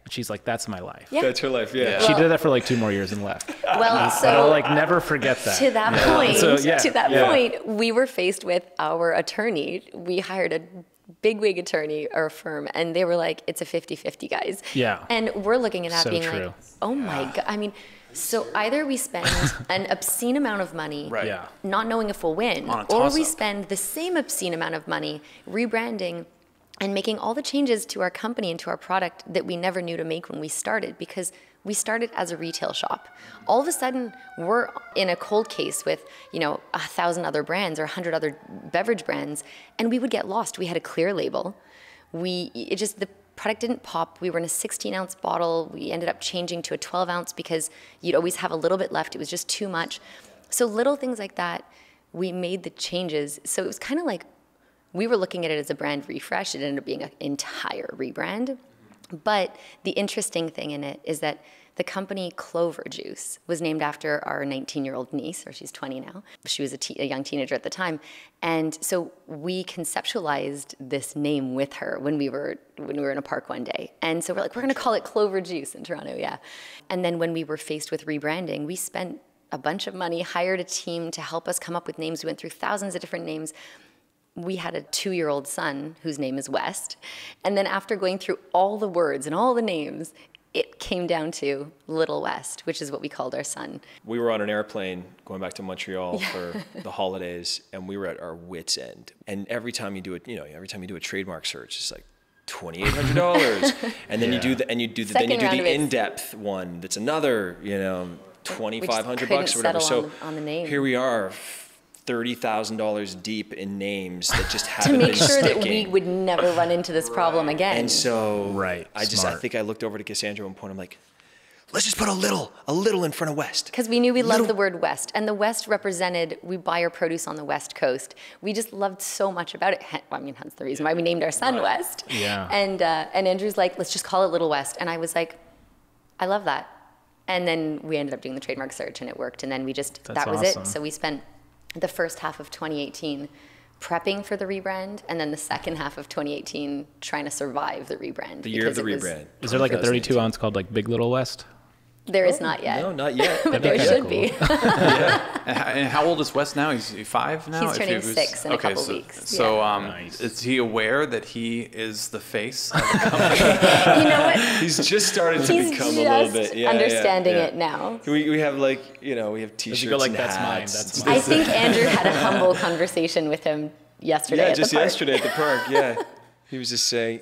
And she's like, "That's my life." yeah That's her life. Yeah. She did that for like two more years and left. well I'll so like never forget that. to that point So, yeah, to that yeah. point we were faced with our attorney we hired a bigwig attorney or a firm and they were like it's a 50-50 guys Yeah. and we're looking at that So being true. like oh my god i mean so either we spend an obscene amount of money Right. Yeah. not knowing if we'll win, or we spend the same obscene amount of money rebranding and making all the changes to our company and to our product that we never knew to make when we started because we started as a retail shop. All of a sudden, we're in a cold case with, you know, a thousand other brands or a hundred other beverage brands, and we would get lost. We had a clear label. We, it just, the product didn't pop. We were in a 16 ounce bottle. We ended up changing to a 12 ounce because you'd always have a little bit left. It was just too much. So little things like that, we made the changes. So it was kind of like we were looking at it as a brand refresh. It ended up being an entire rebrand. But the interesting thing in it is that the company Clover Juice was named after our 19 year old niece, or she's 20 now. She was a, a young teenager at the time. And so we conceptualized this name with her when we were when we were in a park one day. And so we're like, we're gonna call it Clover Juice in Toronto, yeah. And then when we were faced with rebranding, we spent a bunch of money, hired a team to help us come up with names. We went through thousands of different names we had a two year old son whose name is West. And then after going through all the words and all the names, it came down to Little West, which is what we called our son. We were on an airplane going back to Montreal for the holidays, and we were at our wits' end. And every time you do it, you know, every time you do a trademark search, it's like twenty eight hundred dollars, and then you do the and you do the, then you do the in depth one. That's another, you know, twenty five hundred bucks or whatever. settle So on- on the name. here we are. Thirty thousand dollars deep in names that just To haven't to make been sure that we would never run into this problem again. And so Right, I just I think I looked over to Cassandra at one point. I'm like, let's just put a little, a little in front of West. Because we knew we loved the word West, and the West represented we buy our produce on the West Coast. We just loved so much about it. Well, I mean, hence the reason why we named our son West. Yeah. And uh, and Andrew's like, let's just call it Little West, and I was like, I love that. And then we ended up doing the trademark search, and it worked. And then we just That's that was awesome. it. So we spent the first half of 2018 prepping for the rebrand, and then the second half of 2018 trying to survive the rebrand. The year of the was- rebrand. Is there like a 32 ounce called like Big Little West? There is not yet, No, not yet. but there should cool. be. And how, and how old is Wes now? He's five now. He's If turning he was- six in a okay, couple so, weeks, So, yeah. um, Nice. is he aware that he is the face? Of you know what? He's just started to He's become just a little bit. Yeah, yeah, understanding yeah. it now. We, we have like you know we have T-shirts go like, and "That's mine, hats. that's mine." I think Andrew had a humble conversation with him yesterday yeah, at just the park. yesterday at the park. Yeah, he was just saying,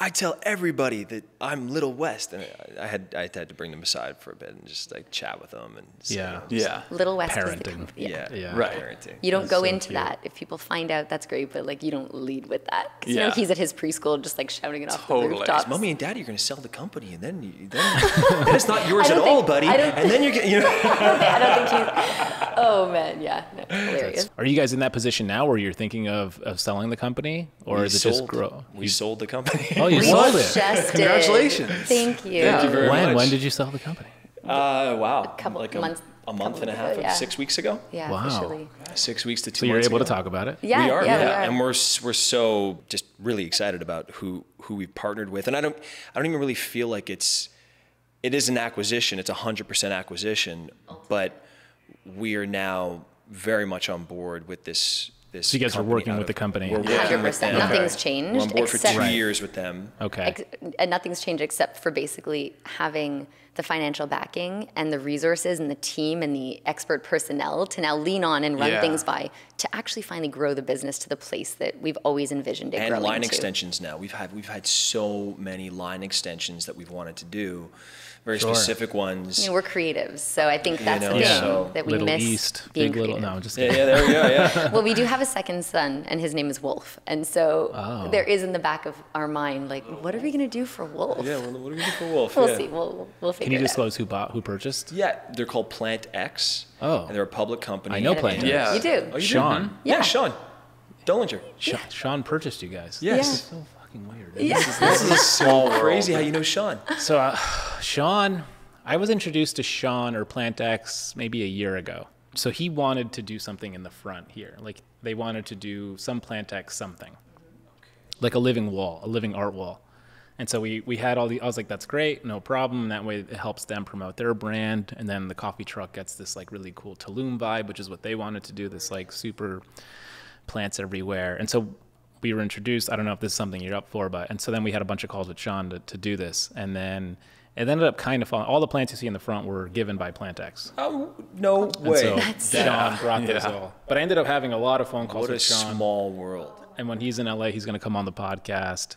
I tell everybody that I'm Little West, and I, I had I had to bring them aside for a bit and just like chat with them and say, Yeah. you know, just- Yeah. Little West is the Parenting. company. yeah, Yeah. Right. parenting. You don't That's go so into cute. that. If people find out, that's great, but like you don't lead with that. Because you know Yeah. he's at his preschool, just like shouting it off Totally. the rooftops. Mommy and Daddy are going to sell the company, and then you, then, then it's not yours at don't all, buddy. And then you get you know. I don't think he's. Oh man, yeah, no, hilarious. Are you guys in that position now where you're thinking of, of selling the company, or we is it just sold, grow? We sold the company. Oh, you We sold it. just did. Congratulations. Thank you. Thank you very When? much. When did you sell the company? Uh, wow. couple like months- a, a month and a ago, half, yeah. six weeks ago. Yeah, Wow. officially. Six weeks to two So you're months able to talk about it. Yeah, we are, yeah, yeah, we are. and we're we're so just really excited about who who we've partnered with, and I don't I don't even really feel like it's it is an acquisition. It's a hundred percent acquisition, but we are now very much on board with this. This So you guys are working out with the company. We're working Hundred with percent. them. Nothing's We're changed on board for except two Right. years with them. Okay. Ex- and nothing's changed except for basically having the financial backing and the resources and the team and the expert personnel to now lean on and run Yeah. things by to actually finally grow the business to the place that we've always envisioned it and growing line to. extensions now. We've had we've had so many line extensions that we've wanted to do, very Sure. specific ones. You know, we're creatives, so I think that's know, the thing so- that we little miss East, being big little. No, just kidding. yeah, there we go. Yeah. well, we do have a second son, and his name is Wolf, and so Oh. there is in the back of our mind, like, what are we gonna do for Wolf? yeah. Well, what are we gonna do for Wolf? we'll yeah. see. We'll we'll figure Can you it out. disclose who bought, who purchased? Yeah, they're called PlantX. Oh. and they're a public company. I know PlantX. Yeah. You do. Oh, you do? Sean. Hmm? Yeah, Yeah. Sean. Dollinger. Sean, Sean purchased you guys. Yes. So fucking weird. Yeah. This is so crazy how you know Sean. So, uh, Sean, I was introduced to Sean or PlantX maybe a year ago. So he wanted to do something in the front here. Like they wanted to do some PlantX something, like a living wall, a living art wall. And so we, we had all the, I was like, that's great, no problem. That way it helps them promote their brand. And then the coffee truck gets this like really cool Tulum vibe, which is what they wanted to do, this like super plants everywhere. And so we were introduced. I don't know if this is something you're up for, but and so then we had a bunch of calls with Sean to, to do this, and then it ended up kind of falling. All the plants you see in the front were given by PlantX. Oh no And way! so That's Sean brought those Yeah. all. But I ended up having a lot of phone calls what a with Sean. small world. and when he's in LA, he's going to come on the podcast.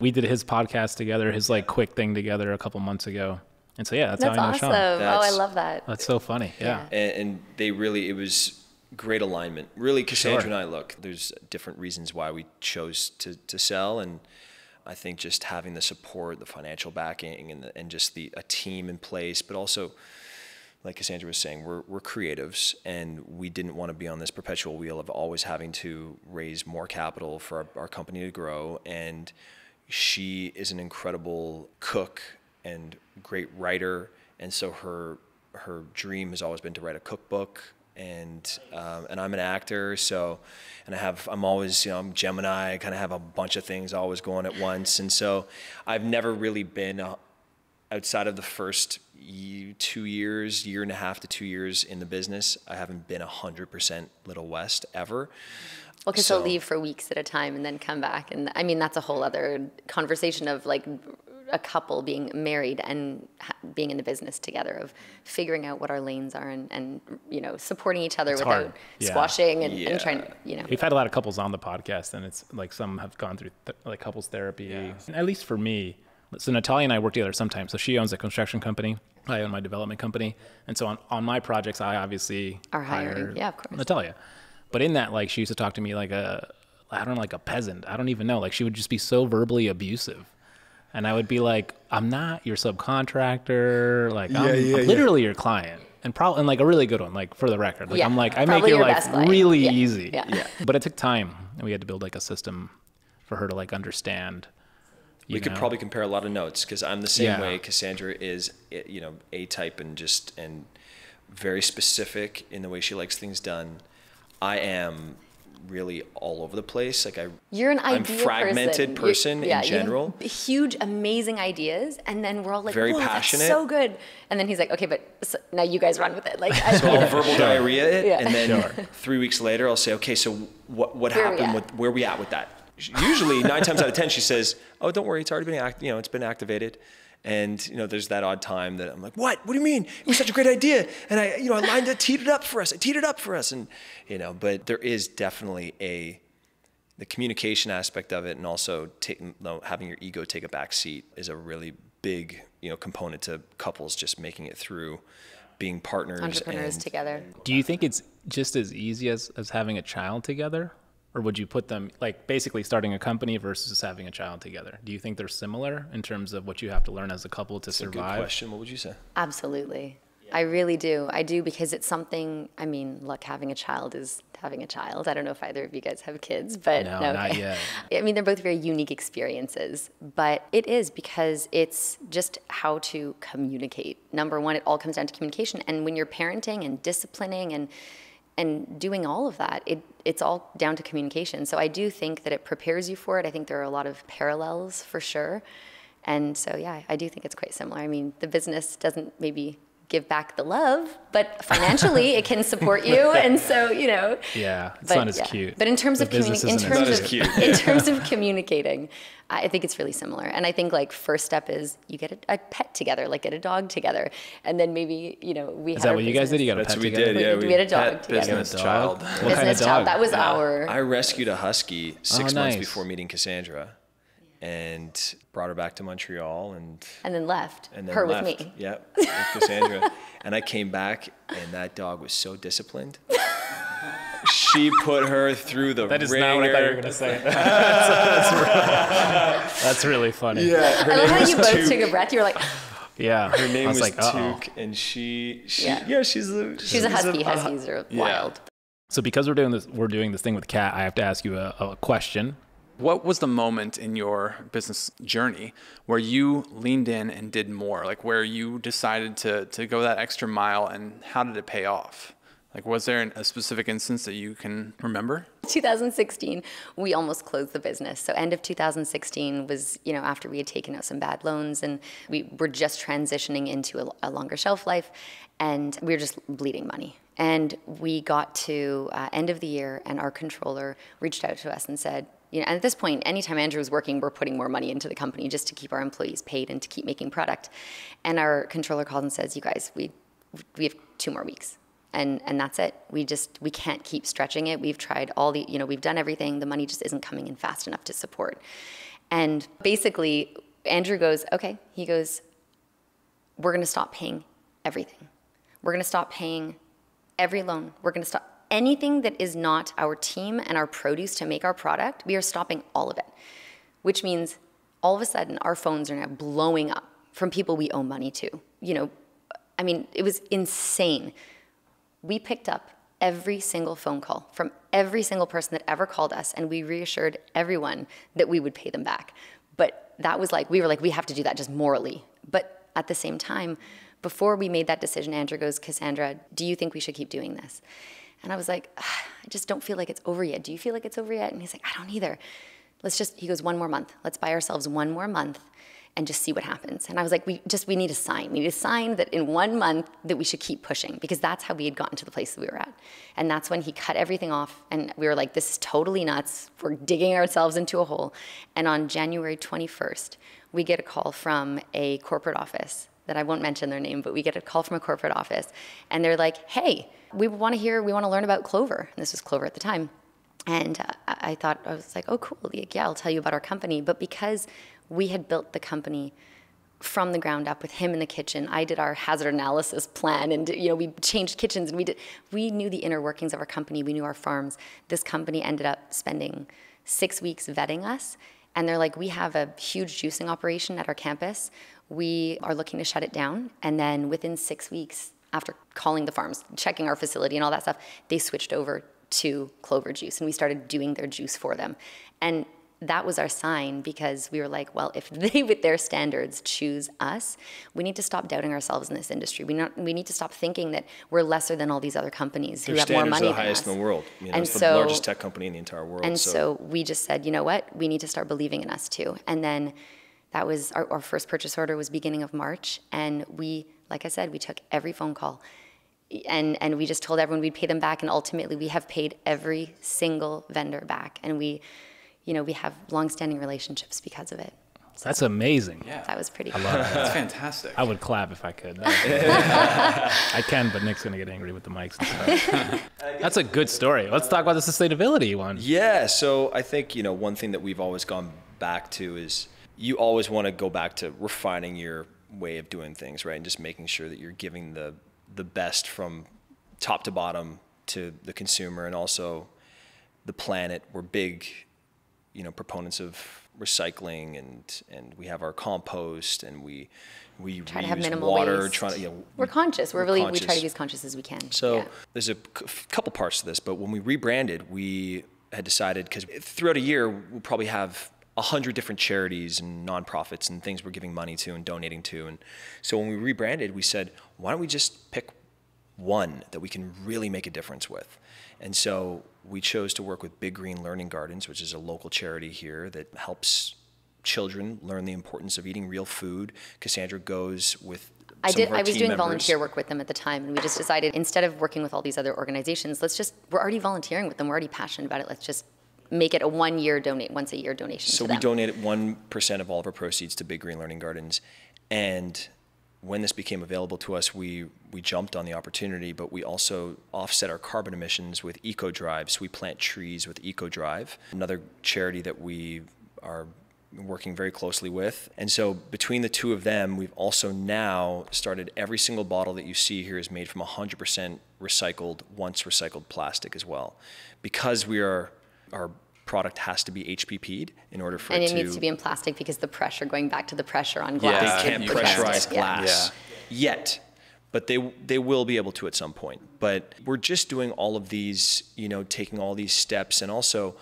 We did his podcast together, his like quick thing together a couple months ago. And so yeah, that's, That's how I know awesome. Sean. Oh, I love that. That's so funny. Yeah. Yeah. and, and they really it was great alignment really cassandra Sure. and i look there's different reasons why we chose to, to sell and i think just having the support the financial backing and, the, and just the a team in place but also like cassandra was saying we're, we're creatives and we didn't want to be on this perpetual wheel of always having to raise more capital for our, our company to grow and she is an incredible cook and great writer and so her her dream has always been to write a cookbook and um, and I'm an actor so and I have I'm always you know I'm Gemini I kind of have a bunch of things always going at once and so I've never really been uh, outside of the first two years year and a half to two years in the business I haven't been 100% Little West ever. Well, because So- he'll leave for weeks at a time and then come back, and I mean that's a whole other conversation of like a couple being married and ha- being in the business together of figuring out what our lanes are and, and you know supporting each other It's without hard. Yeah. squashing and, Yeah. and trying to you know We've had a lot of couples on the podcast, and it's like some have gone through th- like couples therapy. And At least for me, so Natalia and I work together sometimes. So she owns a construction company. I own my development company, and so on, on my projects, I obviously Are hiring. hire Yeah, of course. Natalia. But in that, like, she used to talk to me like a, I don't know, like a peasant. I don't even know. Like, she would just be so verbally abusive. And I would be like, I'm not your subcontractor. Like, I'm, I'm literally your client. And probably, and like a really good one, like for the record. Like, Yeah, I'm like, I make probably your your life really Yeah, easy. yeah. But it took time. And we had to build like a system for her to like understand. we you could probably compare a lot of notes because I'm the same Yeah. way. Cassandra is, eh, you know, A type and just and very specific in the way she likes things done. I am really all over the place. Like I, You're an I'm fragmented person, person yeah, in you have general. huge, amazing ideas, and then we're all like, Very oh, passionate. That's so good." And then he's like, "Okay, but so now you guys run with it." Like, I, So I'll verbal diarrhea it, Yeah. and then Sure. three weeks later, I'll say, okay, so what what Where happened with where are we at with that? Usually, nine times out of ten, she says, oh, don't worry, it's already been act, you know, it's been activated. And you know, there's that odd time that I'm like, what? What do you mean? It was such a great idea, and I, you know, I lined it, teed it up for us. I teed it up for us, and you know, but there is definitely a the communication aspect of it, and also take, you know, having your ego take a back seat is a really big you know component to couples just making it through being partners Entrepreneurs and together. Do you think it's just as easy as, as having a child together? Or would you put them like basically starting a company versus having a child together? Do you think they're similar in terms of what you have to learn as a couple to It's a good survive? question. What would you say? Absolutely. I really do. I do because it's something, I mean, look, having a child is having a child. I don't know if either of you guys have kids, but No, not yet. I mean, they're both very unique experiences, but it is because it's just how to communicate. Number one, it all comes down to communication. And when you're parenting and disciplining and and doing all of that, it, it's all down to communication. So I do think that it prepares you for it. I think there are a lot of parallels for sure. And so, yeah, I do think it's quite similar. I mean, the business doesn't maybe give back the love, but financially it can support you. And so, you know. Yeah, it's but, not as yeah. cute. But in terms The of communi- in terms of cute. in terms of communicating, I think it's really similar. And I think like first step is you get a, a pet together, like get a dog together, and then maybe you know we. Is had that our what you guys did? You got a That's pet what we together? did, yeah, we, we had a dog Pet together. business Dog? child. What kind of Business child. dog? That was Yeah. our. I rescued a husky six Oh, months before meeting Cassandra, and brought her back to Montreal, and and then left and then her left. with me. Yep, with Cassandra. and I came back, and that dog was so disciplined. she put her through the That is ringer. not what I thought you were going to say. that's, that's, that's really funny. Yeah, her I love how was you both Took. took a breath. You were like, Yeah. Her name I was, was, like, uh-oh. Took, and she, she Yeah. yeah. she's a she's a husky. Huskies are Yeah. wild. So because we're doing this, we're doing this thing with Cat. I have to ask you a, a question. What was the moment in your business journey where you leaned in and did more? Like where you decided to, to go that extra mile and how did it pay off? Like was there an- a specific instance that you can remember? 2016, we almost closed the business. So end of 2016 was, you know, after we had taken out some bad loans and we were just transitioning into a, a longer shelf life, and we were just bleeding money. And we got to uh, end of the year, and our controller reached out to us and said, you know, and at this point, anytime Andrew was working, we're putting more money into the company just to keep our employees paid and to keep making product. And our controller called and says, "You guys, we we have two more weeks." and and that's it. We just we can't keep stretching it. We've tried all the you know we've done everything. The money just isn't coming in fast enough to support. And basically andrew goes okay. He goes we're going to stop paying everything. We're going to stop paying every loan. We're going to stop anything that is not our team and our produce to make our product we are stopping all of it. Which means all of a sudden our phones are now blowing up from people we owe money to. You know i mean it was insane. We picked up every single phone call from every single person that ever called us and we reassured everyone that we would pay them back. But that was like we were like we have to do that just morally. But at the same time before we made that decision andrew goes cassandra do you think we should keep doing this and i was like "Ah, i just don't feel like it's over yet do you feel like it's over yet and he's like i don't either let's just he goes one more month let's buy ourselves one more month and just see what happens. And I was like, we just we need a sign. We need a sign that in one month that we should keep pushing because that's how we had gotten to the place that we were at. And that's when he cut everything off and we were like, this is totally nuts. We're digging ourselves into a hole. And on January 21st, we get a call from a corporate office that I won't mention their name, but we get a call from a corporate office and they're like, hey, we want to hear, we want to learn about Clover. And this was Clover at the time. And uh, I I thought, I was like, oh, cool. Yeah, I'll tell you about our company. But because we had built the company from the ground up with him in the kitchen, I did our hazard analysis plan and, you know, we changed kitchens and we did, we knew the inner workings of our company. We knew our farms. This company ended up spending six weeks vetting us. And they're like, we have a huge juicing operation at our campus. We are looking to shut it down. And then within six weeks, after calling the farms, checking our facility and all that stuff, they switched over to Clover Juice and we started doing their juice for them. And that was our sign because we were like, well, if they, with their standards, choose us, we need to stop doubting ourselves in this industry. We, not, we need to stop thinking that we're lesser than all these other companies Their who have more standards money are the highest in the world. You know, and it's the largest tech company in the entire world. and so we just said, you know what? We need to start believing in us too. And then that was our, our first purchase order was beginning of March, and we, like I said, we took every phone call, and and we just told everyone we'd pay them back, and ultimately we have paid every single vendor back, and we, you know, we have long-standing relationships because of it. That's amazing. Yeah. That was pretty cool. That's fantastic. I would clap if I could. I can, but Nick's gonna get angry with the mics and stuff. That's a good story. Let's talk about the sustainability one. Yeah, so I think, you know, one thing that we've always gone back to is you always want to go back to refining your way of doing things, right? And just making sure that you're giving the the best from top to bottom to the consumer and also the planet. We're big, you know, proponents of recycling and and we have our compost and we we Try to have minimal water, waste. to, you know, We're conscious. We're, we're really we try to be as conscious as we can. so Yeah. there's a c- couple parts to this, but when we rebranded, we had decided because throughout a year we'll probably have a hundred different charities and nonprofits and things we're giving money to and donating to, and so when we rebranded, we said, why don't we just pick one that we can really make a difference with, and so we chose to work with Big Green Learning Gardens, which is a local charity here that helps children learn the importance of eating real food. Cassandra goes with. I did. of our I was doing members. volunteer work with them at the time, and we just decided instead of working with all these other organizations, let's just we're already volunteering with them. We're already passionate about it. Let's just make it a one year donate, once a year donation. So we donated one percent of all of our proceeds to Big Green Learning Gardens, and when this became available to us, we we jumped on the opportunity. But we also offset our carbon emissions with Eco Drive. So we plant trees with Eco Drive, another charity that we are working very closely with. And so between the two of them, we've also now started every single bottle that you see here is made from 100% recycled, once recycled plastic as well, because we are our product has to be HPP'd in order for it and it it to needs to be in plastic because the pressure going back to the pressure on Yeah, glass. they can't you pressurize can't. Yeah. glass yet but they they will be able to at some point but we're just doing all of these you know taking all these steps and also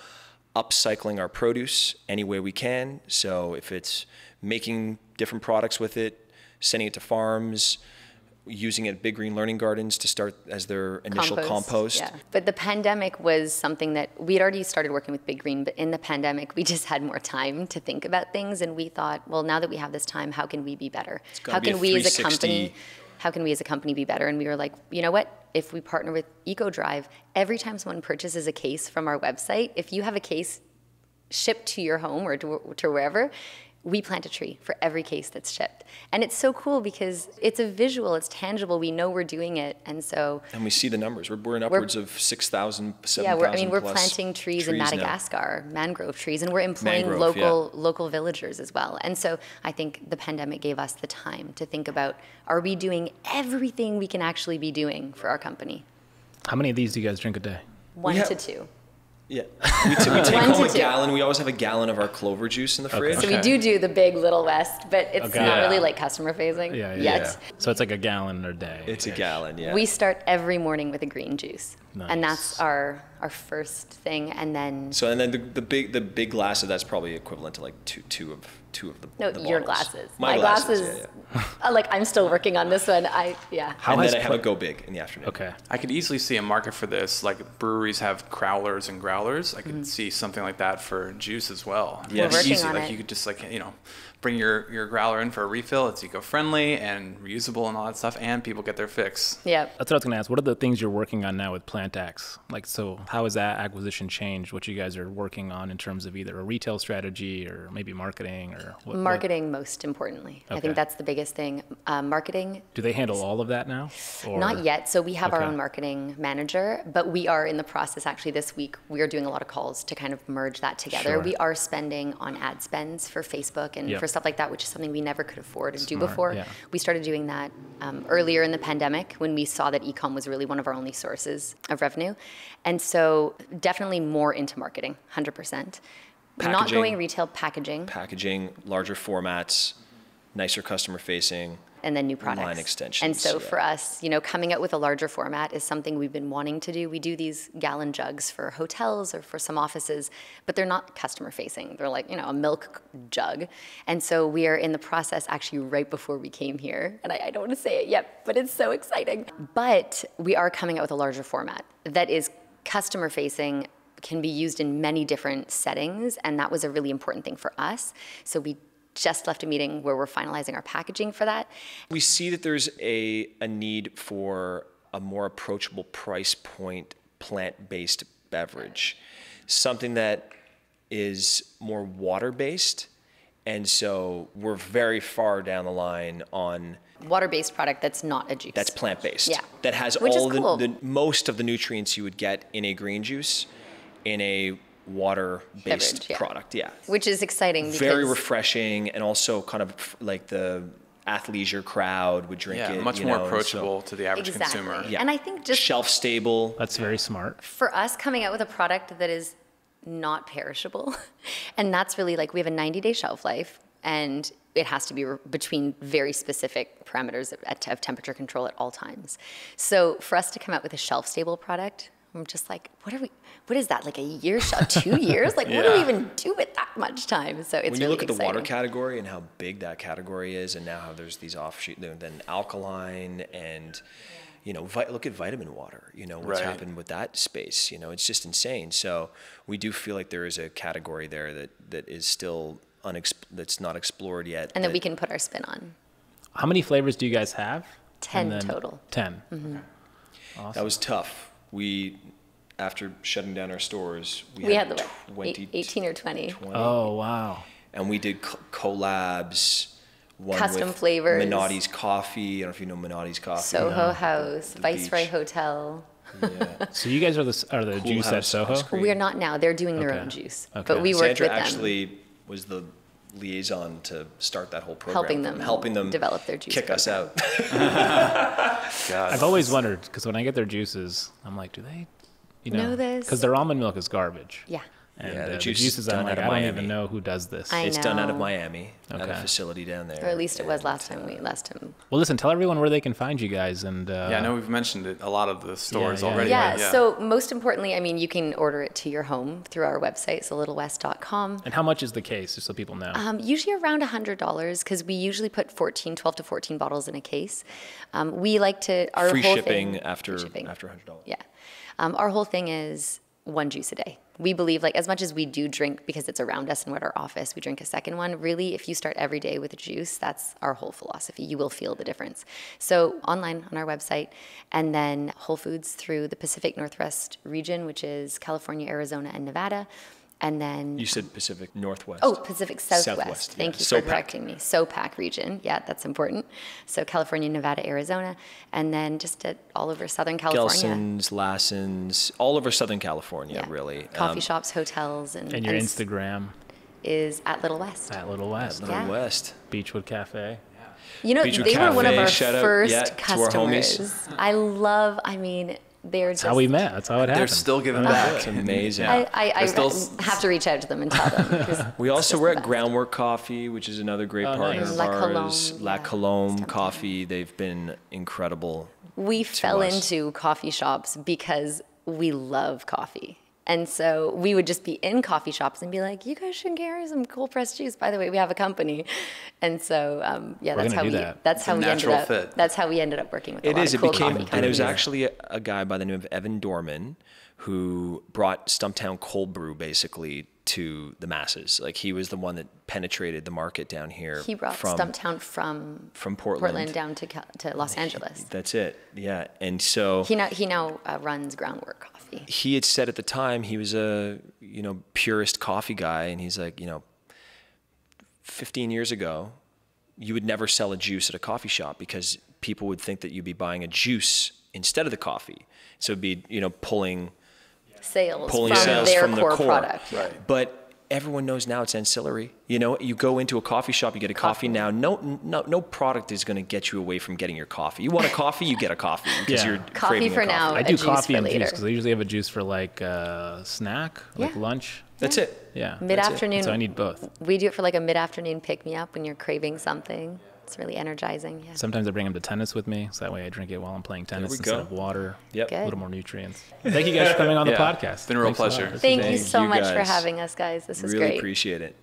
upcycling our produce any way we can so if it's making different products with it sending it to farms using it at big green learning gardens to start as their initial compost, Yeah. But the pandemic was something that we had already started working with Big Green, but in the pandemic, we just had more time to think about things. And we thought, well, now that we have this time, how can we be better? How be can we as a company? How can we as a company be better? And we were like, you know what? If we partner with EcoDrive, every time someone purchases a case from our website, if you have a case shipped to your home or to, to wherever, we plant a tree for every case that's shipped. And it's so cool because it's a visual, it's tangible, we know we're doing it. And so and we see the numbers we're, we're in upwards of 6000 7000 yeah, we're, I mean, we're planting trees, in now. Madagascar, mangrove trees, and we're employing Mangrove, local local villagers as well. And so I think the pandemic gave us the time to think about: Are we doing everything we can actually be doing for our company? How many of these do you guys drink a day? One have- to two. Yeah, we, t- we take home a two. gallon. We always have a gallon of our clover juice in the fridge. So we do do the big Little West, but it's Okay. not Yeah. really like customer facing Yeah, yeah. yet. yeah. So it's like a gallon a day. It's a gallon, yeah. We start every morning with a green juice, and that's our our first thing. And then so and then the, the big the big glass of that's probably equivalent to like two two of two of the no, the your glasses. My, glasses. yeah, yeah. uh, like I'm still working on this one. I yeah. How and then I have a go big in the afternoon. Okay. I could easily see a market for this. Like breweries have crowlers and growlers. I could see something like that for juice as well. yeah. We're working easy. like it. you could just like you know, bring your your growler in for a refill. It's eco-friendly and reusable and all that stuff, and people get their fix. Yeah. That's what I was gonna ask. What are the things you're working on now with PlantX? Like, so how has that acquisition changed? What you guys are working on in terms of either a retail strategy or maybe marketing or what, what- Marketing, most importantly. I think that's the biggest thing. Uh, marketing, do they handle all of that now? Or- not yet. So we have our own marketing manager, but we are in the process. Actually, this week we are doing a lot of calls to kind of merge that together. Sure. We are spending on ad spends for Facebook and Yep. for stuff like that, which is something we never could afford to do before. yeah. We started doing that um, earlier in the pandemic when we saw that ecom was really one of our only sources of revenue, and so definitely more into marketing, hundred percent. Not going retail packaging. Packaging, larger formats, nicer customer facing. And then new line products. And so yeah. for us, you know, coming out with a larger format is something we've been wanting to do. We do these gallon jugs for hotels or for some offices, but they're not customer facing. They're like, you know, a milk jug. And so we are in the process actually right before we came here. And I, I don't want to say it yet, but it's so exciting. But we are coming out with a larger format that is customer facing can be used in many different settings and that was a really important thing for us so we just left a meeting where we're finalizing our packaging for that We see that there's a, a need for a more approachable price point plant based beverage, something that is more water based And so we're very far down the line on Water-based product that's not a juice. that's plant based. Yeah. That has Which all the, cool. the most of the nutrients you would get in a green juice in a water based Beverage, yeah. product. Yeah. Which is exciting because Very refreshing and also kind of like the athleisure crowd would drink Yeah, it. much you more know, so- approachable to the average exactly. consumer. Yeah. And I think just shelf stable. That's very smart. for us coming out with a product that is not perishable and that's really like we have a 90 day shelf life and it has to be re- between very specific parameters of, at- of temperature control at all times so for us to come out with a shelf stable product i'm just like what are we what is that like a year shelf two years like what do we even do with that much time so it's when you really look at the water category and how big that category is, and now how there's these offshoot, then then alkaline and, you know, vi- look at vitamin water. You know what's Right. happened with that space. You know, it's just insane. So we do feel like there is a category there that that is still unexp- that's not explored yet. and that we can put our spin on How many flavors do you guys have? 10 And then- total. 10. Mm-hmm. That was tough. We after shutting down our stores, we, we had the what, what, 18 or 20 Oh, wow. and we did co- collabs. One Custom with flavors. Menotti's coffee. I don't know if you know Menotti's coffee. soho house The viceroy beach. hotel Yeah. So you guys are the, are the Cool juice at Soho? We're not now. They're doing their Okay. own juice. Okay. But we worked Sandra with them, actually was the liaison to start that whole program. Helping them helping them develop their juice kick us out. I've always wondered because when I get their juices, I'm like, do they, you know, Know? Because their almond milk is garbage. Yeah. And Yeah, the uh, the juice is juices, I'm done like, out of I don't even know who does this. I it's done out of know. Miami, at a facility down there. Or at least it was last time uh, we last time. well, listen, tell everyone where they can find you guys. And uh, yeah, I know we've mentioned it a lot of the stores yeah. already. Yeah, but yeah. So most importantly, I mean, you can order it to your home through our website, so littlewest.com. And how much is the case, just so people know? Um, usually around $100 because we usually put 14, 12 to 14 bottles in a case. Um, we like to, our free whole shipping thing, after free shipping. after hundred dollars. Yeah. Um, our whole thing is one juice a day. We believe, like, as much as we do drink because it's around us and we're at our office, we drink a second one. Really, if you start every day with juice, that's our whole philosophy. You will feel the difference. So, online on our website, and then Whole Foods through the Pacific Northwest region, which is California, Arizona, and Nevada. And then You said Pacific Northwest. Oh, Pacific Southwest. Southwest, Thank yeah. you for SoPac. correcting me. SoPac region. Yeah, that's important. So California, Nevada, Arizona, and then just at all over Southern California. Gelson's, Lassen's, all over Southern California, Yeah. really. Coffee Um, shops, hotels, and, and your and Instagram is at Little West. at Little West, Little Yeah. West. Beachwood Cafe. You know, Beachwood they were one of our shout out, first yeah, to our homies. customers. I love. I mean, they're just. That's how we met. That's how it happened. They're still giving That back. it. It's amazing. I, I, I still have to reach out to them and tell them. We also were at. Groundwork Coffee, which is another great Oh, partner nice. of La ours. Colombe, La yeah. Colombe Stumptown. Coffee. They've been incredible. we fell us. into coffee shops because we love coffee. And so we would just be in coffee shops and be like, "You guys should carry some cold pressed juice." By the way, we have a company, and so um, yeah, We're that's how do we that. that's It's how we ended natural up. fit. That's how we ended up working with a It lot of It cool became, and it was actually a, a guy by the name of Evan Dorman who brought Stumptown Cold Brew basically to the masses. Like he was the one that penetrated the market down here. he brought from, Stumptown from from Portland. Portland down to to Los Angeles. That's it. Yeah, and so He now he now uh, runs Groundwork Coffee. he had said at the time he was a you know purist coffee guy, and he's like you know, 15 years ago, you would never sell a juice at a coffee shop because people would think that you'd be buying a juice instead of the coffee. So it'd be you know pulling Sales pulling from sales their from the core, core. product. Right. But everyone knows now it's ancillary. You know, you go into a coffee shop, you get a coffee, now. No, no, no product is going to get you away from getting your coffee. You want a coffee, you get a coffee because Yeah. you're Coffee craving a for now. I do juice coffee for and juice because I usually have a juice for like uh, snack, like Yeah. lunch. That's it. Yeah. Mid afternoon. So I need both. We do it for like a mid afternoon pick me up when you're craving something. It's really energizing. Yeah. Sometimes I bring them to tennis with me, so that way I drink it while I'm playing tennis instead go. of water. Yep. A little more nutrients. Thank you guys for coming on the podcast. It's been a real Thanks pleasure. This was Thank you so you much for having us, guys. This was really great. appreciate it.